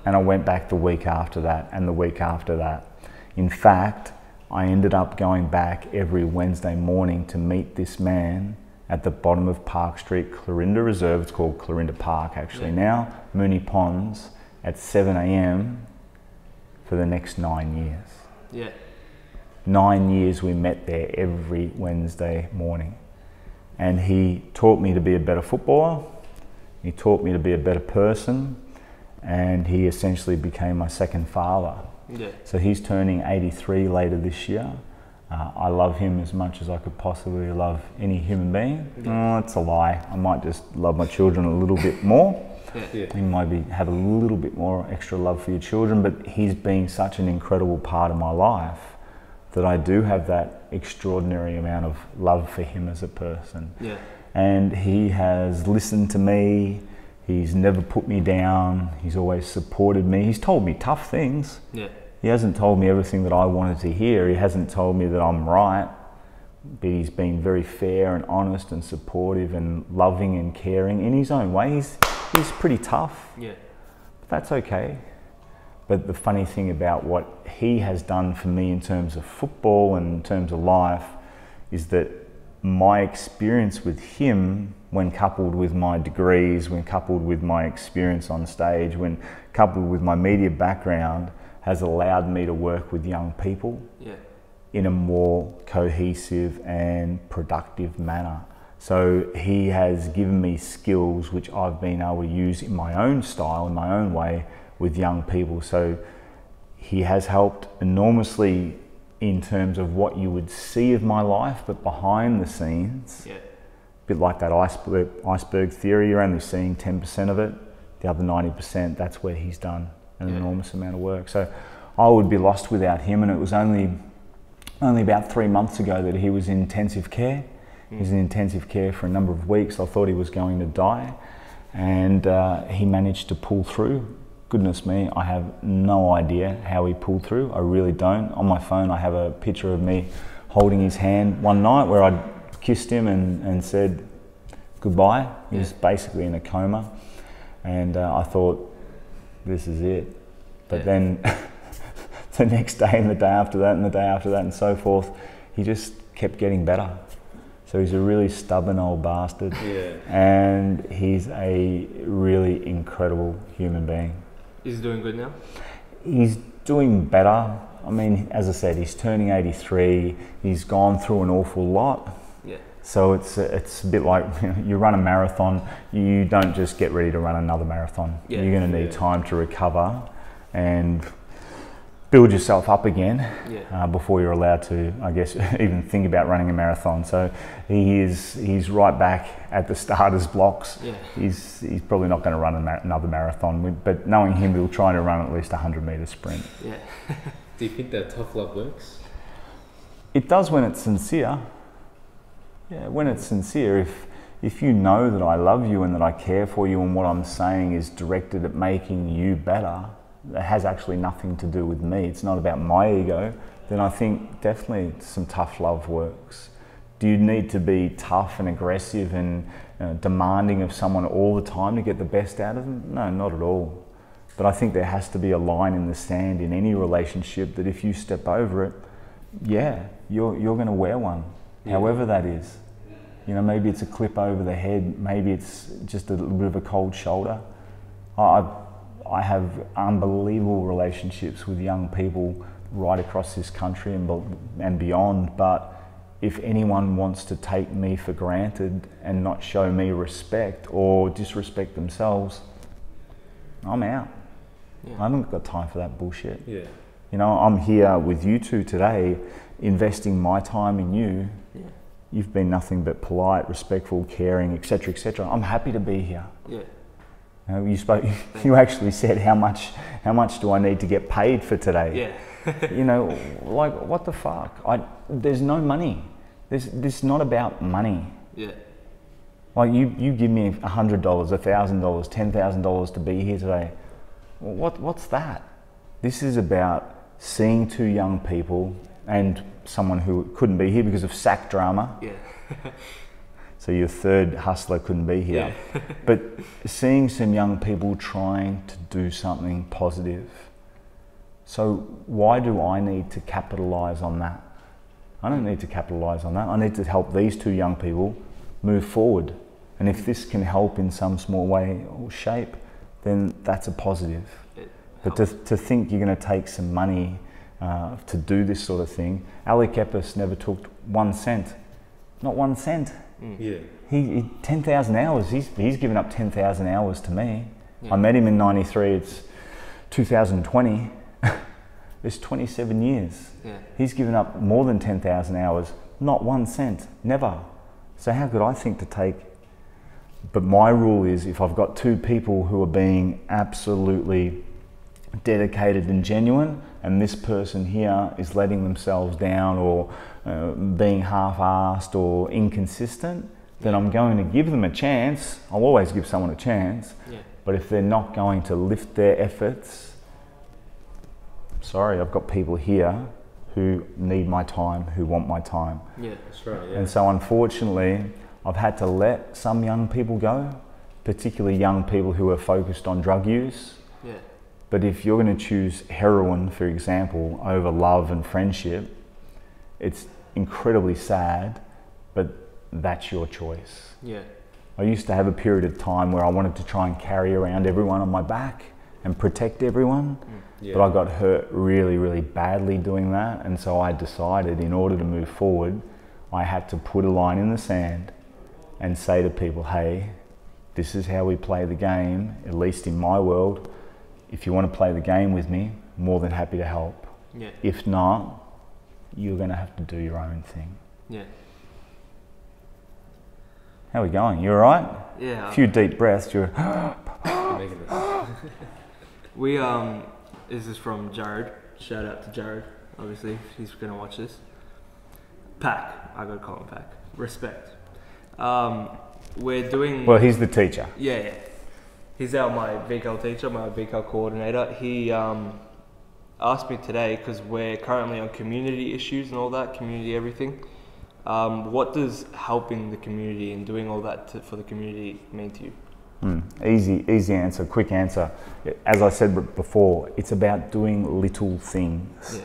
And I went back the week after that, and the week after that. In fact, I ended up going back every Wednesday morning to meet this man at the bottom of Park Street, Clorinda Reserve. It's called Clorinda Park actually now, Moonee Ponds, at 7 a.m. for the next nine years. Yeah. Nine years we met there every Wednesday morning. And he taught me to be a better footballer, he taught me to be a better person, and he essentially became my second father. Yeah. So he's turning 83 later this year. Uh, I love him as much as I could possibly love any human being. Oh, that's a lie. I might just love my children a little bit more. Yeah. You maybe have a little bit more extra love for your children, but he's been such an incredible part of my life that I do have that extraordinary amount of love for him as a person. Yeah. And he has listened to me, he's never put me down, he's always supported me. He's told me tough things, Yeah. He hasn't told me everything that I wanted to hear. He hasn't told me that I'm right. But he's been very fair and honest and supportive and loving and caring in his own way. He's, he's pretty tough. Yeah. But that's okay. But the funny thing about what he has done for me in terms of football and in terms of life is that my experience with him, when coupled with my degrees, when coupled with my experience on stage, when coupled with my media background, has allowed me to work with young people Yeah. in a more cohesive and productive manner. So he has given me skills which I've been able to use in my own style, in my own way with young people. So he has helped enormously in terms of what you would see of my life, but behind the scenes, Yeah. a bit like that iceberg, iceberg theory, you're only seeing 10% of it. The other 90%, that's where he's done an Yeah. enormous amount of work. So I would be lost without him, and it was only only about three months ago that he was in intensive care. He was in intensive care for a number of weeks. I thought he was going to die, and uh, he managed to pull through. Goodness me, I have no idea how he pulled through. I really don't. On my phone, I have a picture of me holding his hand one night where I kissed him and, and said goodbye. He was basically in a coma, and uh, I thought, this is it. But Yeah. then the next day and the day after that and the day after that and so forth, he just kept getting better. So he's a really stubborn old bastard Yeah. and he's a really incredible human being. He's doing good now. He's doing better. I mean, as I said, he's turning 83. He's gone through an awful lot. Yeah. So it's it's a bit like you, you run a marathon. You don't just get ready to run another marathon. Yeah. You're going to need Yeah. time to recover and build yourself up again Yeah. uh, before you're allowed to, I guess, even think about running a marathon. So he is he's right back at the starters blocks. Yeah. He's he's probably not going to run another marathon, but knowing him, he'll try to run at least a hundred meter sprint. Yeah. Do you think that tough love works? It does when it's sincere. Yeah, when it's sincere. If if you know that I love you and that I care for you and what I'm saying is directed at making you better, it has actually nothing to do with me. It's not about my ego. Then I think definitely some tough love works. Do you need to be tough and aggressive and uh, demanding of someone all the time to get the best out of them? No, not at all. But I think there has to be a line in the sand in any relationship that if you step over it, yeah, you're, you're going to wear one, Yeah. however that is. You know, maybe it's a clip over the head, maybe it's just a little bit of a cold shoulder. I, I have unbelievable relationships with young people right across this country and, and beyond, but if anyone wants to take me for granted and not show me respect or disrespect themselves, I'm out. Yeah. I haven't got time for that bullshit. Yeah. You know, I'm here with you two today, investing my time in you. Yeah. You've been nothing but polite, respectful, caring, etc., etc. I'm happy to be here. Yeah. You, you spoke. You actually said how much. How much do I need to get paid for today? Yeah. You know, like what the fuck? I there's no money. This this is not about money. Yeah. Like you, you give me a hundred dollars, a thousand dollars, ten thousand dollars to be here today. What what's that? This is about seeing two young people and someone who couldn't be here because of sack drama. Yeah. So your third hustler couldn't be here. but seeing some young people trying to do something positive. So why do I need to capitalize on that? I don't need to capitalize on that. I need to help these two young people move forward. And if this can help in some small way or shape, then that's a positive. But to, to think you're going to take some money uh, to do this sort of thing, Alec Epis never took one cent. Not one cent. Mm. Yeah. He, he 10,000 hours. He's, he's given up 10,000 hours to me. Yeah. I met him in 93. It's 2020. it's 27 years. Yeah. He's given up more than 10,000 hours, not one cent, never. So how could I think to take? But my rule is if I've got two people who are being absolutely dedicated and genuine, and this person here is letting themselves down or uh, being half-assed or inconsistent, then I'm going to give them a chance. I'll always give someone a chance. Yeah. But if they're not going to lift their efforts, sorry, I've got people here who need my time, who want my time. Yeah. That's right. Yeah. And so, unfortunately, I've had to let some young people go, particularly young people who are focused on drug use. But if you're going to choose heroin, for example, over love and friendship, it's incredibly sad, but that's your choice. Yeah. I used to have a period of time where I wanted to try and carry around everyone on my back and protect everyone, yeah. but I got hurt really, really badly doing that. And so I decided in order to move forward, I had to put a line in the sand and say to people, hey, this is how we play the game, at least in my world. If you want to play the game with me, more than happy to help. Yeah. If not, you're going to have to do your own thing. Yeah. How are we going? You all right? Yeah. A few deep breaths. You're We um, this is from Jared. Shout out to Jared. Obviously, he's gonna watch this. Pack. I gotta call him Pack. Respect. Um, we're doing. well. He's the teacher. Yeah, yeah. He's our my VCAL teacher, my VCAL coordinator. He um, asked me today because we're currently on community issues and all that, community everything. Um, what does helping the community and doing all that to, for the community mean to you? Hmm. Easy, easy answer. Quick answer. As I said before, it's about doing little things. Yeah,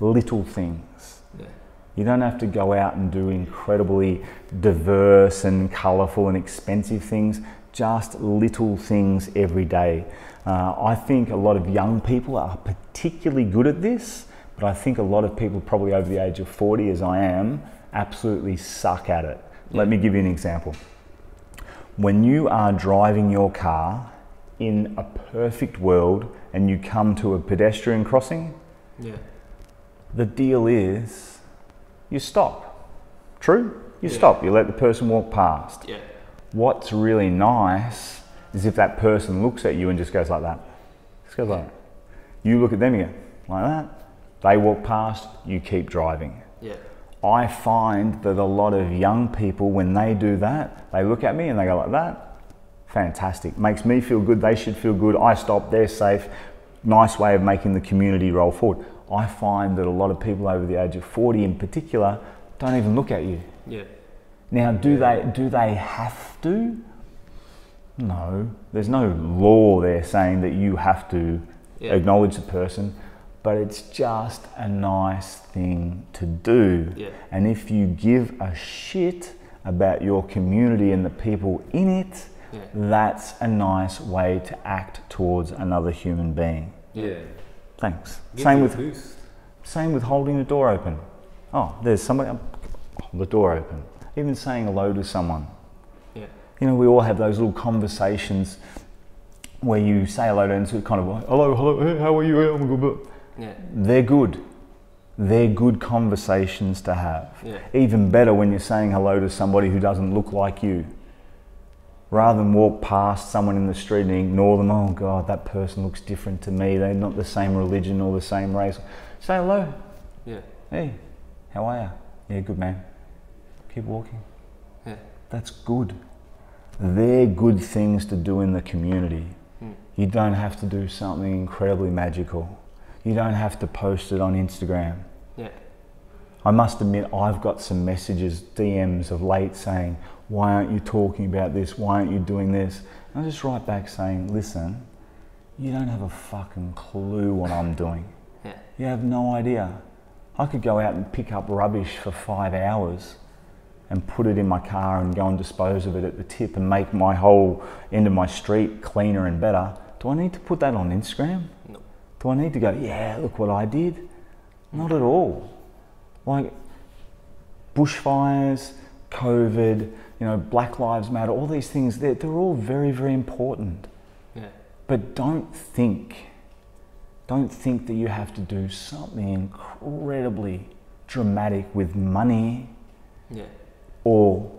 Little things. yeah, You don't have to go out and do incredibly diverse and colourful and expensive things. Just little things every day. Uh, I think a lot of young people are particularly good at this, but I think a lot of people, probably over the age of 40, as I am, absolutely suck at it. Let me give you an example. When you are driving your car in a perfect world and you come to a pedestrian crossing, yeah, the deal is you stop. True? You Yeah. stop. You let the person walk past. yeah, What's really nice is if that person looks at you and just goes like that. Just goes like that. You look at them, you go like that. They walk past, you keep driving. yeah, I find that a lot of young people, when they do that, they look at me and they go like that. Fantastic. Makes me feel good. They should feel good. I stop. They're safe. Nice way of making the community roll forward. I find that a lot of people over the age of 40 in particular don't even look at you. yeah, Now, do they do they have to? No, there's no law there saying that you have to Yeah. acknowledge the person, but it's just a nice thing to do. yeah, And if you give a shit about your community and the people in it, yeah, that's a nice way to act towards another human being. yeah. Thanks. Gives Same with boost. same with holding the door open. Oh, there's somebody. Hold the door open. Even saying hello to someone. yeah, You know, we all have those little conversations where you say hello to them, so kind of like, hello, hello, how are you? Hey, my God. yeah, They're good. They're good conversations to have. yeah, Even better when you're saying hello to somebody who doesn't look like you. Rather than walk past someone in the street and ignore them, oh God, that person looks different to me. They're not the same religion or the same race. Say hello. yeah, Hey, how are you? Yeah, good man. Keep walking. yeah, That's good. They're good things to do in the community. Mm. You don't have to do something incredibly magical. You don't have to post it on Instagram. yeah, I must admit, I've got some messages, DMs of late saying, Why aren't you talking about this? Why aren't you doing this? And I just write back saying, Listen, you don't have a fucking clue what I'm doing. yeah, You have no idea. I could go out and pick up rubbish for five hours and put it in my car and go and dispose of it at the tip and make my whole end of my street cleaner and better. Do I need to put that on Instagram? No. Do I need to go, yeah, look what I did? Not at all. Like bushfires, COVID, you know, Black Lives Matter, all these things, they're, they're all very, very important. yeah, But don't think, don't think that you have to do something incredibly dramatic with money yeah, or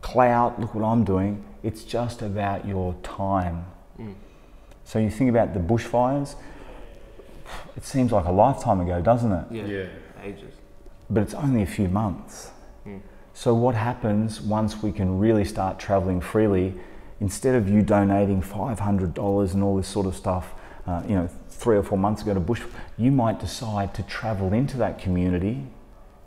clout. Look what I'm doing. It's just about your time. mm. So you think about the bushfires, it seems like a lifetime ago, doesn't it? yeah, Yeah. ages. But it's only a few months. Mm. So what happens once we can really start traveling freely? Instead of you donating $500 and all this sort of stuff, uh, you know, three or four months ago to bush, you might decide to travel into that community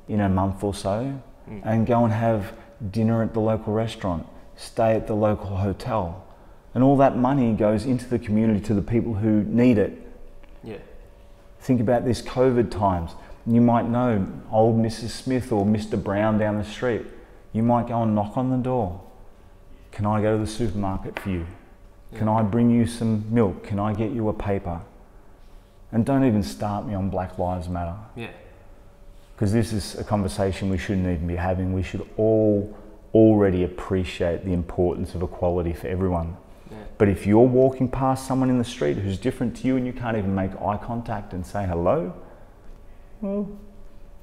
in a month or so Mm. and go and have dinner at the local restaurant, stay at the local hotel. And all that money goes into the community to the people who need it. Yeah. Think about this COVID times. You might know old Mrs. Smith or Mr. Brown down the street. You might go and knock on the door. Can I go to the supermarket for you? Can I bring you some milk? Can I get you a paper? And don't even start me on Black Lives Matter Yeah. Because this is a conversation we shouldn't even be having. We should all already appreciate the importance of equality for everyone. Yeah. But if you're walking past someone in the street who's different to you and you can't even make eye contact and say hello, well,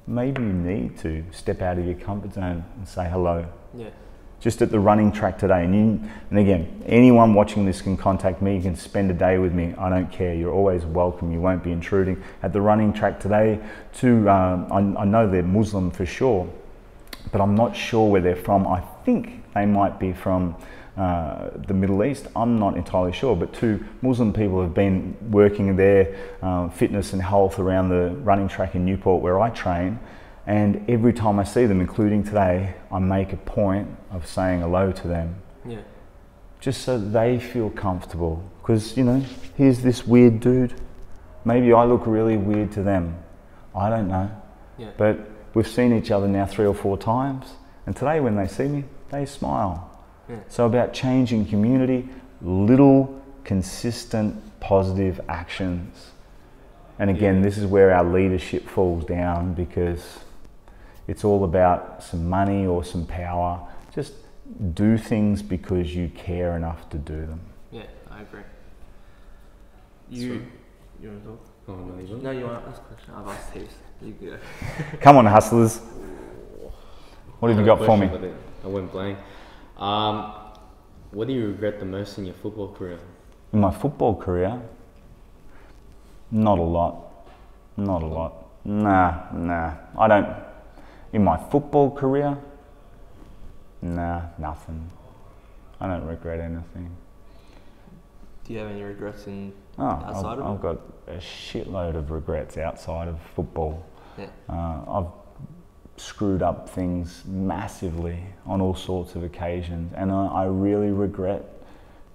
maybe you need to step out of your comfort zone and say hello. Yeah. Just at the running track today, and, you, and again, anyone watching this can contact me. You can spend a day with me. I don't care. You're always welcome. You won't be intruding. At the running track today, to um, I, I know they're Muslim for sure, but I'm not sure where they're from. I think they might be from uh, the Middle East. I'm not entirely sure, but two Muslim people have been working their uh, fitness and health around the running track in Newport where I train. And every time I see them, including today, I make a point of saying hello to them Yeah. just so they feel comfortable. Because, you know, here's this weird dude. Maybe I look really weird to them. I don't know. Yeah. But we've seen each other now three or four times. And today, when they see me, they smile. Yeah. So, about changing community, little consistent positive actions. And again, this is where our leadership falls down because it's all about some money or some power. Just do things because you care enough to do them. Yeah. I agree. You. So- You want to talk? Oh, no, you? No, you want to ask a question? I've asked heaps. You go. Come on, hustlers. What have you got for me? question, but it- I went blank. Um, what do you regret the most in your football career? In my football career, not a lot. Not a lot. Nah, nah. I don't. In my football career, nah, nothing. I don't regret anything. Do you have any regrets in? Oh, I've, Outside of it? I've got a shitload of regrets outside of football. Yeah. Uh, I've screwed up things massively on all sorts of occasions, and I, I really regret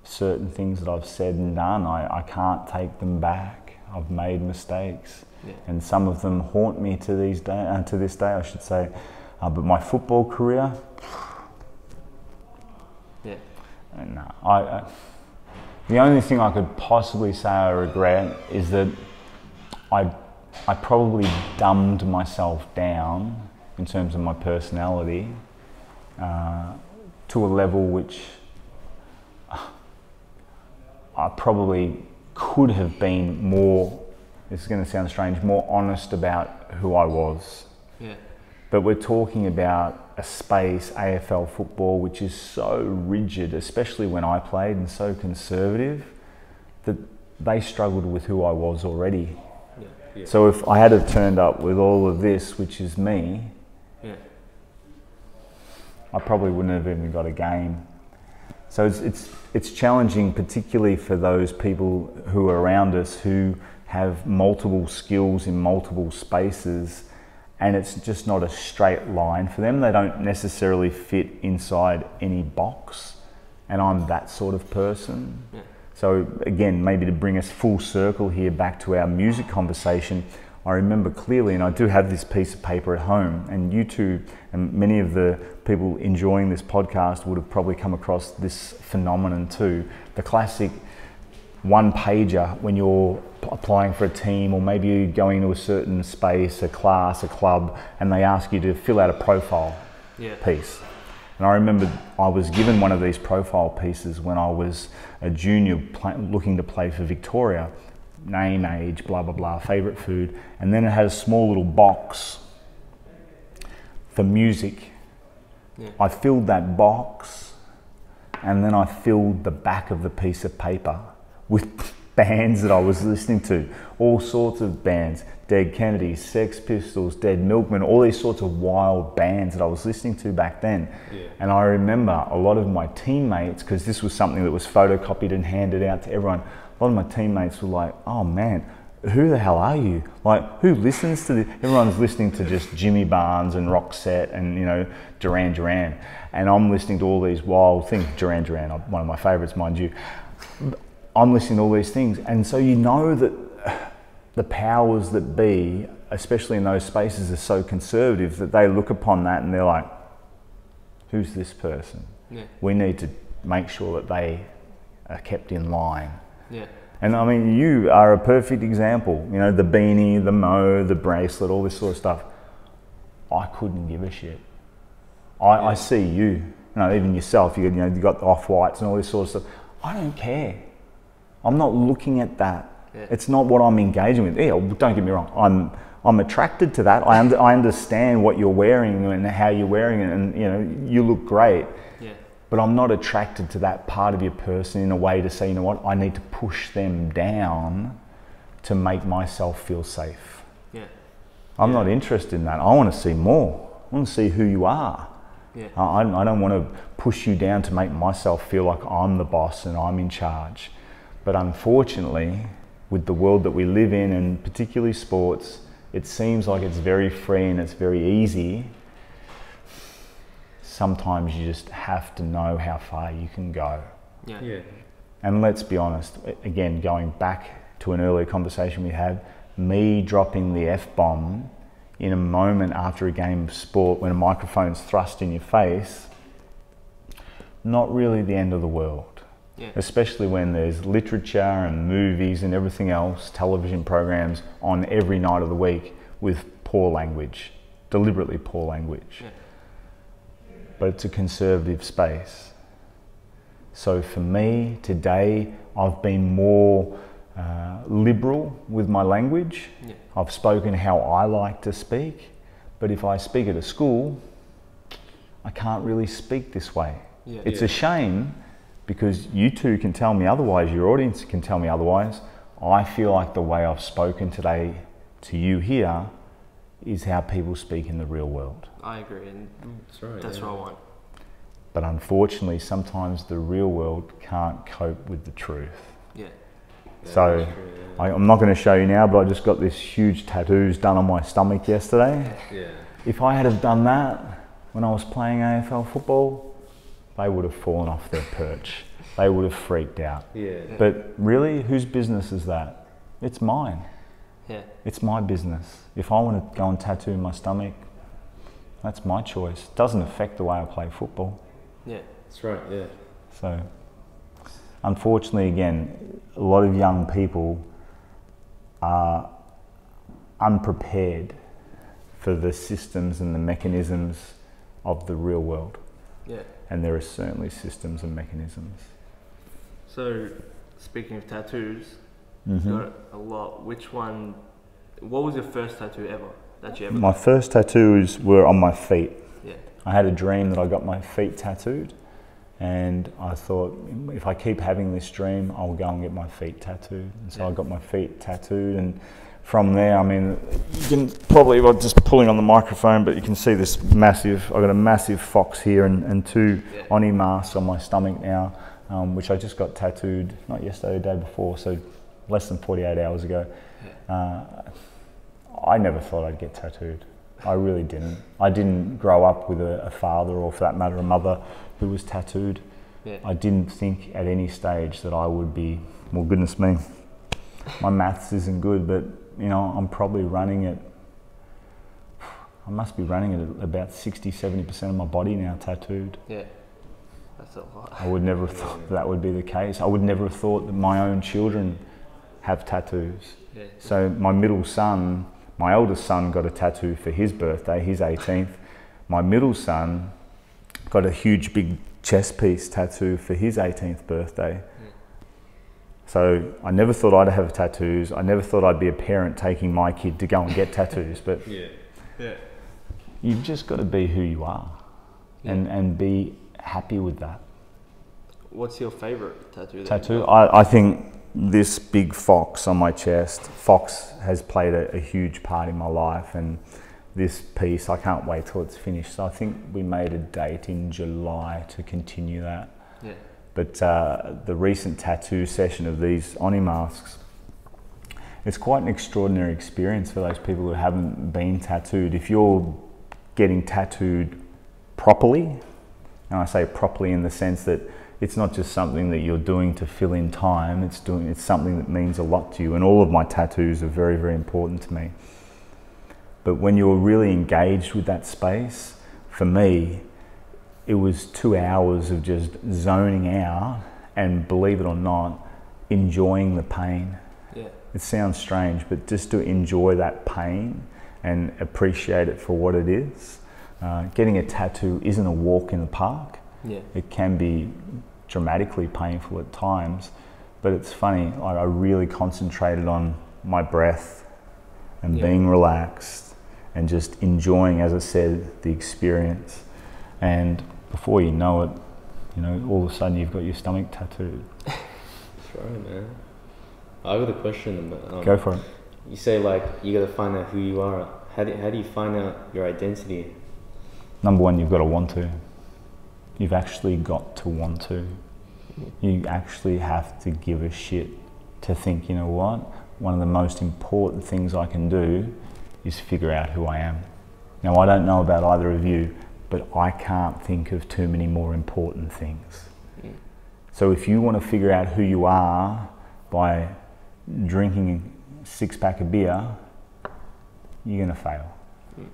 certain things that I've said and done. I, I can't take them back. I've made mistakes, Yeah. and some of them haunt me to these day. Uh, to this day, I should say. Uh, but my football career, Yeah. uh, no, I. Uh, the only thing I could possibly say I regret is that I, I probably dumbed myself down in terms of my personality uh, to a level which I probably could have been more, this is going to sound strange, more honest about who I was. Yeah. But we're talking about a space, AFL football, which is so rigid, especially when I played, and so conservative, that they struggled with who I was already. Yeah. Yeah. So if I had have turned up with all of this, which is me, Yeah. I probably wouldn't have even got a game. So it's, it's, it's challenging, particularly for those people who are around us who have multiple skills in multiple spaces, and it's just not a straight line for them. They don't necessarily fit inside any box, and I'm that sort of person. Yeah. So again, maybe to bring us full circle here back to our music conversation, I remember clearly, and I do have this piece of paper at home, and you two and many of the people enjoying this podcast would have probably come across this phenomenon too. The classic one pager when you're applying for a team or maybe you're going to a certain space, a class, a club, and they ask you to fill out a profile Yeah. piece. And I remember I was given one of these profile pieces when I was a junior pla looking to play for Victoria. Name, age, blah, blah, blah, favourite food. And then it had a small little box for music. Yeah. I filled that box and then I filled the back of the piece of paper with bands that I was listening to, all sorts of bands. Dead Kennedys, Sex Pistols, Dead Milkmen, all these sorts of wild bands that I was listening to back then. Yeah. And I remember a lot of my teammates, because this was something that was photocopied and handed out to everyone, a lot of my teammates were like, "Oh man, who the hell are you? Like, who listens to this? Everyone's listening to just Jimmy Barnes and Roxette and you know Duran Duran, and I'm listening to all these wild things. Duran Duran, one of my favourites, mind you. I'm listening to all these things, and so you know that the powers that be, especially in those spaces, are so conservative that they look upon that and they're like, "Who's this person? Yeah. We need to make sure that they are kept in line." Yeah. And I mean, you are a perfect example. You know, the beanie, the mo, the bracelet, all this sort of stuff. I couldn't give a shit. I, I see you, you know, even yourself. You, you know, you got the off whites and all this sort of stuff. I don't care. I'm not looking at that. Yeah. It's not what I'm engaging with. Yeah, don't get me wrong. I'm I'm attracted to that. I, under, I understand what you're wearing and how you're wearing it, and you know, you look great Yeah. but I'm not attracted to that part of your person in a way to say, you know what, I need to push them down to make myself feel safe. Yeah. I'm Yeah. not interested in that. I want to see more. I want to see who you are. Yeah. I I don't want to push you down to make myself feel like I'm the boss and I'm in charge. But unfortunately, with the world that we live in, and particularly sports, it seems like it's very free and it's very easy. Sometimes you just have to know how far you can go. Yeah. Yeah. And let's be honest, again, going back to an earlier conversation we had, me dropping the F bomb in a moment after a game of sport when a microphone's thrust in your face, not really the end of the world. Yeah. Especially when there's literature and movies and everything else, television programs on every night of the week with poor language, deliberately poor language. Yeah. But it's a conservative space. So for me today, I've been more uh, liberal with my language. Yeah. I've spoken how I like to speak, but if I speak at a school, I can't really speak this way. Yeah. It's Yeah. a shame because you two can tell me otherwise, your audience can tell me otherwise. I feel like the way I've spoken today to you here is how people speak in the real world. I agree, and That's right. that's yeah. what I want. But unfortunately, sometimes the real world can't cope with the truth. Yeah. Yeah, So, true, yeah. I, I'm not going to show you now, but I just got this huge tattoos done on my stomach yesterday. Yeah. If I had have done that when I was playing AFL football, they would have fallen off their perch. They would have freaked out. Yeah. But really, whose business is that? It's mine. Yeah. It's my business. If I want to go and tattoo my stomach, that's my choice. It doesn't affect the way I play football. Yeah. That's right. Yeah. So, unfortunately, again, a lot of young people are unprepared for the systems and the mechanisms of the real world. Yeah. And there are certainly systems and mechanisms. So, speaking of tattoos, Mhm. you got a lot. Which one? What was your first tattoo ever that you ever? My first tattoos were on my feet. Yeah. I had a dream that I got my feet tattooed, and I thought if I keep having this dream, I'll go and get my feet tattooed. And so I got my feet tattooed, and from there, I mean, you can probably I'm just pulling on the microphone, but you can see this massive. I've got a massive fox here and, and two Yeah. Oni masks on my stomach now, um, which I just got tattooed not yesterday, the day before, so less than 48 hours ago. Uh, I never thought I'd get tattooed. I really didn't. I didn't grow up with a, a father, or for that matter, a mother who was tattooed. Yeah. I didn't think at any stage that I would be. Well, goodness me, my maths isn't good, but you know, I'm probably running it. I must be running at about 60, 70% of my body now tattooed. Yeah. That's a lot. I would never have thought that would be the case. I would never have thought that my own children have tattoos. Yeah. So my middle son, my eldest son got a tattoo for his birthday, his 18th. My middle son got a huge big chest piece tattoo for his 18th birthday. So I never thought I'd have tattoos. I never thought I'd be a parent taking my kid to go and get tattoos. But Yeah. Yeah. you've just got to be who you are and, and be happy with that. What's your favorite tattoo? tattoo. I, I think this big fox on my chest, fox has played a, a huge part in my life, and this piece, I can't wait till it's finished. So I think we made a date in July to continue that. Yeah. But uh, the recent tattoo session of these Oni masks, it's quite an extraordinary experience for those people who haven't been tattooed. If you're getting tattooed properly, and I say properly in the sense that it's not just something that you're doing to fill in time, it's, doing, it's something that means a lot to you. And all of my tattoos are very, very important to me. But when you're really engaged with that space, for me, it was two hours of just zoning out and believe it or not, enjoying the pain. Yeah. It sounds strange, but just to enjoy that pain and appreciate it for what it is. Uh, getting a tattoo isn't a walk in the park. Yeah. It can be dramatically painful at times, but it's funny. Like I really concentrated on my breath and Yeah. being relaxed and just enjoying, as I said, the experience. And before you know it, you know, all of a sudden you've got your stomach tattooed. That's right, man. I got a question. Um, Go for it. You say like you gotta find out who you are. How do, how do you find out your identity? Number one, you've got to want to. You've actually got to want to. You actually have to give a shit to think, you know what? One of the most important things I can do is figure out who I am. Now, I don't know about either of you, but I can't think of too many more important things. Mm. So, if you want to figure out who you are by drinking a six pack of beer, you're going to fail. Mm.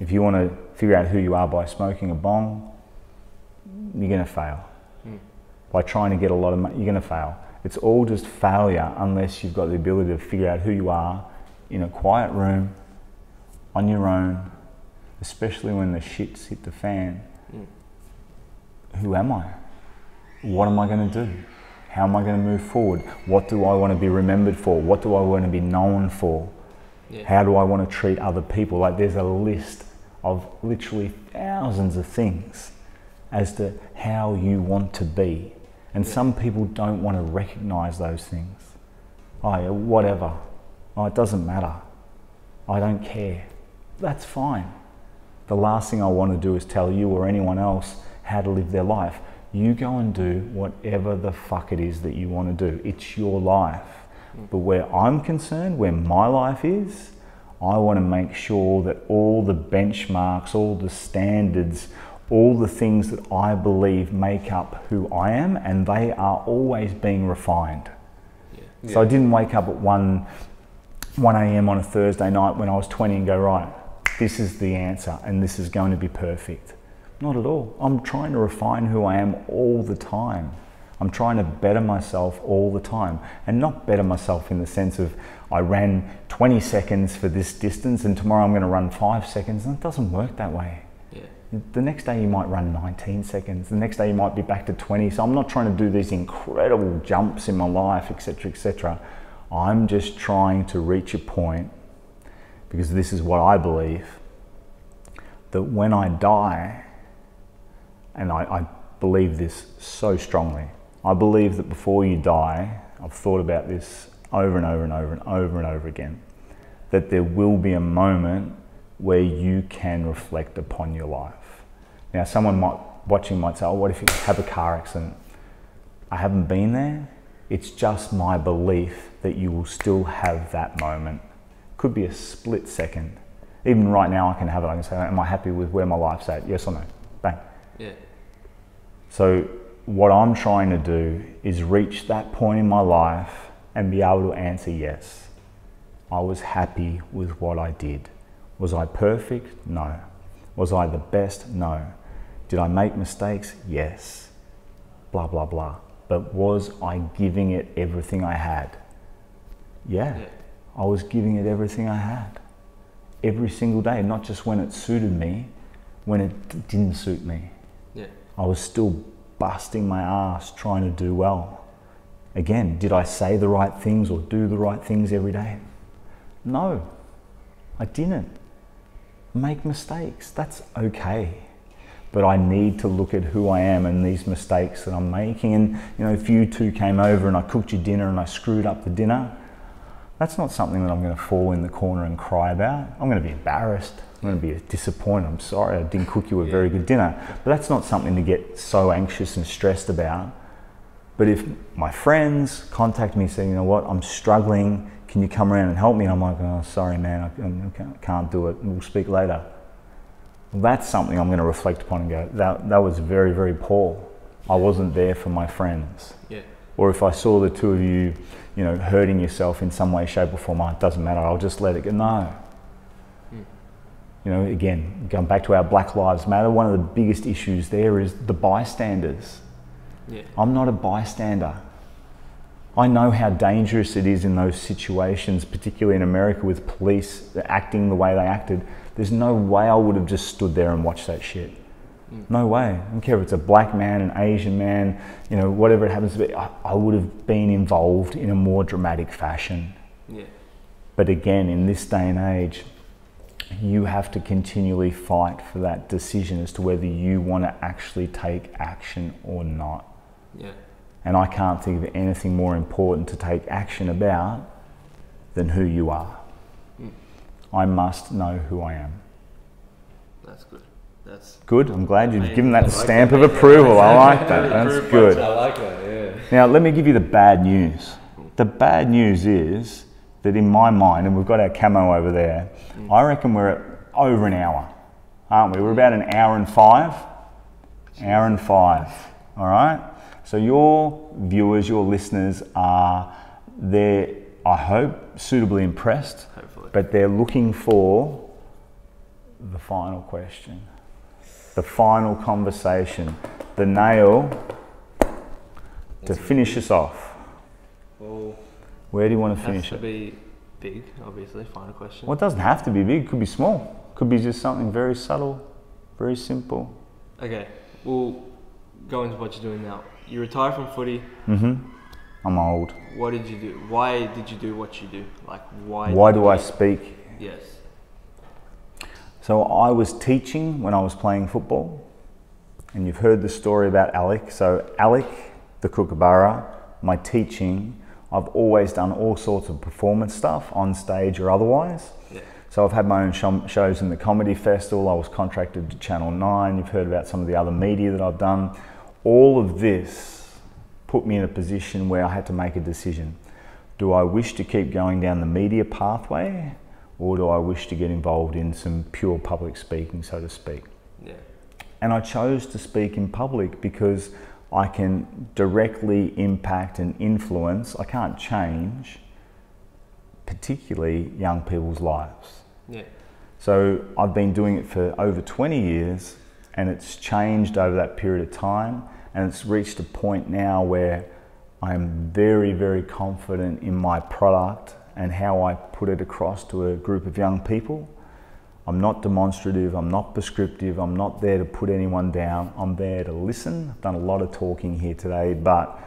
If you want to figure out who you are by smoking a bong, you're going to fail. Mm. By trying to get a lot of money, you're going to fail. It's all just failure unless you've got the ability to figure out who you are in a quiet room, on your own, especially when the shits hit the fan. Mm. Who am I? What am I going to do? How am I going to move forward? What do I want to be remembered for? What do I want to be known for? Yeah. How do I want to treat other people? Like there's a list of literally thousands of things as to how you want to be. And Yeah. some people don't want to recognize those things. Oh, yeah, whatever. Oh, it doesn't matter. I don't care. That's fine. The last thing I want to do is tell you or anyone else how to live their life. You go and do whatever the fuck it is that you want to do. It's your life. But where I'm concerned, where my life is, I want to make sure that all the benchmarks, all the standards, all the things that I believe make up who I am, and they are always being refined. Yeah. So I didn't wake up at 1, 1 a.m. on a Thursday night when I was 20 and go, right, this is the answer and this is going to be perfect. Not at all. I'm trying to refine who I am all the time. I'm trying to better myself all the time. And not better myself in the sense of I ran 20 seconds for this distance and tomorrow I'm going to run five seconds. And it doesn't work that way. Yeah. The next day you might run 19 seconds. The next day you might be back to 20. So I'm not trying to do these incredible jumps in my life, etc., etc. I'm just trying to reach a point because this is what I believe that when I die, and I, I believe this so strongly, I believe that before you die, I've thought about this over and over and over and over and over again, that there will be a moment where you can reflect upon your life. Now, someone might, watching might say, Oh, what if you have a car accident? I haven't been there. It's just my belief that you will still have that moment. Could be a split second. Even right now, I can have it. I can say, Am I happy with where my life's at? Yes or no? Bang. Yeah. So, what I'm trying to do is reach that point in my life and be able to answer yes. I was happy with what I did. Was I perfect? No. Was I the best? No. Did I make mistakes? Yes. Blah, blah, blah. But was I giving it everything I had? Yeah. Yeah. I was giving it everything I had. Every single day, not just when it suited me, when it didn't suit me. Yeah. I was still busting my ass trying to do well. Again, did I say the right things or do the right things every day? No, I didn't. Make mistakes, that's okay. But I need to look at who I am and these mistakes that I'm making. And, you know, if you two came over and I cooked you dinner and I screwed up the dinner, that's not something that I'm going to fall in the corner and cry about. I'm going to be embarrassed. I'm going to be disappointed. I'm sorry I didn't cook you a very good dinner. But that's not something to get so anxious and stressed about. But if my friends contact me saying, you know what, I'm struggling, can you come around and help me? And I'm like, oh, sorry, man, I um, can't- can't do it. We'll speak later. Well, that's something I'm going to reflect upon and go, that, that was very, very poor. I wasn't there for my friends. Yeah. Or if I saw the two of you, you know, hurting yourself in some way, shape, or form, oh, it doesn't matter, I'll just let it go. No. Hmm. You know, again, going back to our Black Lives Matter, one of the biggest issues there is the bystanders. Yeah. I'm not a bystander. I know how dangerous it is in those situations, particularly in America with police acting the way they acted. There's no way I would have just stood there and watched that shit. Mm. No way. I don't care if it's a black man, an Asian man, you know, whatever it happens to be. I, I would have been involved in a more dramatic fashion. Yeah. But again, in this day and age, you have to continually fight for that decision as to whether you want to actually take action or not. Yeah. And I can't think of anything more important to take action about than who you are. Mm. I must know who I am. That's good. That's Good. I'm glad you've Amazing. given that like stamp that. of approval. I like that. That's good. I like that. Yeah. Now, let me give you the bad news. The bad news is that in my mind, and we've got our camo over there, mm. I reckon we're at over an hour, aren't we? We're about an hour and five. Hour and five. All right? So, your viewers, your listeners are, they're, I hope, suitably impressed, hopefully. but they're looking for the final question, the final conversation, the nail to finish us off. Well, Where do you want to has finish to it? be big, obviously. Final question. Well, it doesn't have to be big. It could be small. Could be just something very subtle, very simple. Okay. We'll go into what you're doing now. You retired from footy. hmm I'm old. What did you do? Why did you do what you do? Like why? Why do I speak? Yes. So I was teaching when I was playing football, and you've heard the story about Alec. So Alec, the Kookaburra, my teaching, I've always done all sorts of performance stuff on stage or otherwise. Yeah. So I've had my own shows in the Comedy Festival. I was contracted to Channel 9. You've heard about some of the other media that I've done. All of this put me in a position where I had to make a decision. Do I wish to keep going down the media pathway or do I wish to get involved in some pure public speaking, so to speak? Yeah. And I chose to speak in public because I can directly impact and influence, I can't change, particularly young people's lives. Yeah. So I've been doing it for over 20 years and it's changed over that period of time and it's reached a point now where I'm very, very confident in my product and how I put it across to a group of young people. I'm not demonstrative, I'm not prescriptive, I'm not there to put anyone down. I'm there to listen. I've done a lot of talking here today, but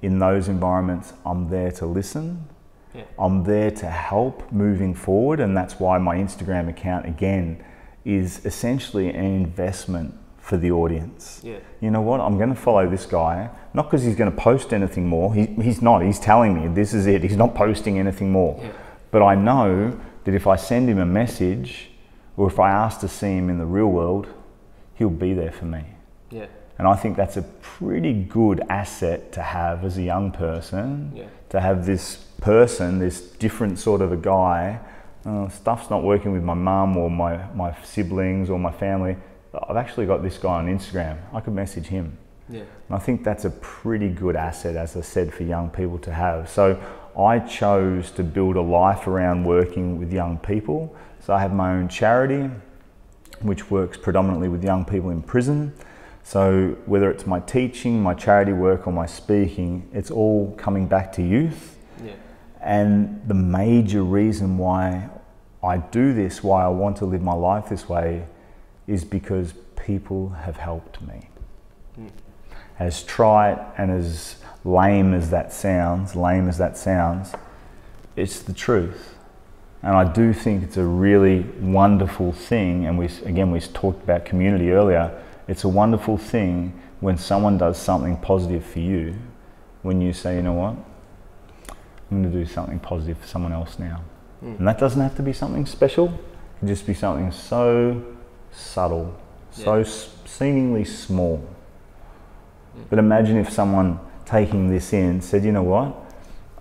in those environments, I'm there to listen. Yeah. I'm there to help moving forward, and that's why my Instagram account, again, is essentially an investment for the audience. Yeah. You know what? I'm going to follow this guy, not because he's going to post anything more. He, he's not. He's telling me this is it. He's not posting anything more. Yeah. But I know that if I send him a message or if I ask to see him in the real world, he'll be there for me. Yeah. And I think that's a pretty good asset to have as a young person. Yeah. To have this person, this different sort of a guy, uh, stuff's not working with my mum or my, my siblings or my family. I've actually got this guy on Instagram. I could message him. Yeah. And I think that's a pretty good asset, as I said, for young people to have. So I chose to build a life around working with young people. So I have my own charity, which works predominantly with young people in prison. So whether it's my teaching, my charity work, or my speaking, it's all coming back to youth. Yeah. And the major reason why I do this, why I want to live my life this way, is because people have helped me. Hmm. As trite and as lame as that sounds, lame as that sounds, it's the truth. And I do think it's a really wonderful thing. And we, again, we talked about community earlier. It's a wonderful thing when someone does something positive for you, when you say, you know what, I'm going to do something positive for someone else now. Hmm. And that doesn't have to be something special. It can just be something so subtle, so Yeah. s- seemingly small. But imagine if someone taking this in, said, you know what?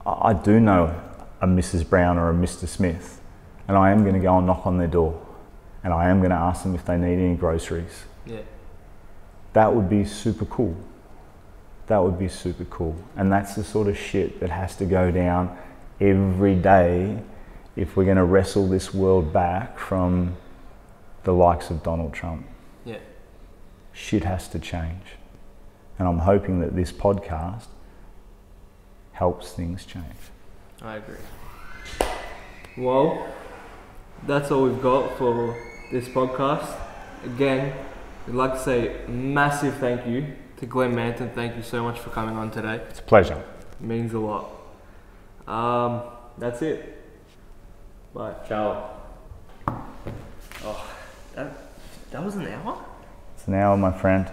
I I do know a Mrs. Brown or a Mr. Smith, and I am going to go and knock on their door, and I am going to ask them if they need any groceries. Yeah. That would be super cool. That would be super cool. And that's the sort of shit that has to go down every day if we're going to wrestle this world back from the likes of Donald Trump. Yeah. Shit has to change. And I'm hoping that this podcast helps things change. I agree. Well, that's all we've got for this podcast. Again, I'd like to say massive thank you to Glenn Manton. Thank you so much for coming on today. It's a pleasure. It means a lot. Um, that's it. Bye. Ciao. That was an hour? It's an hour, my friend.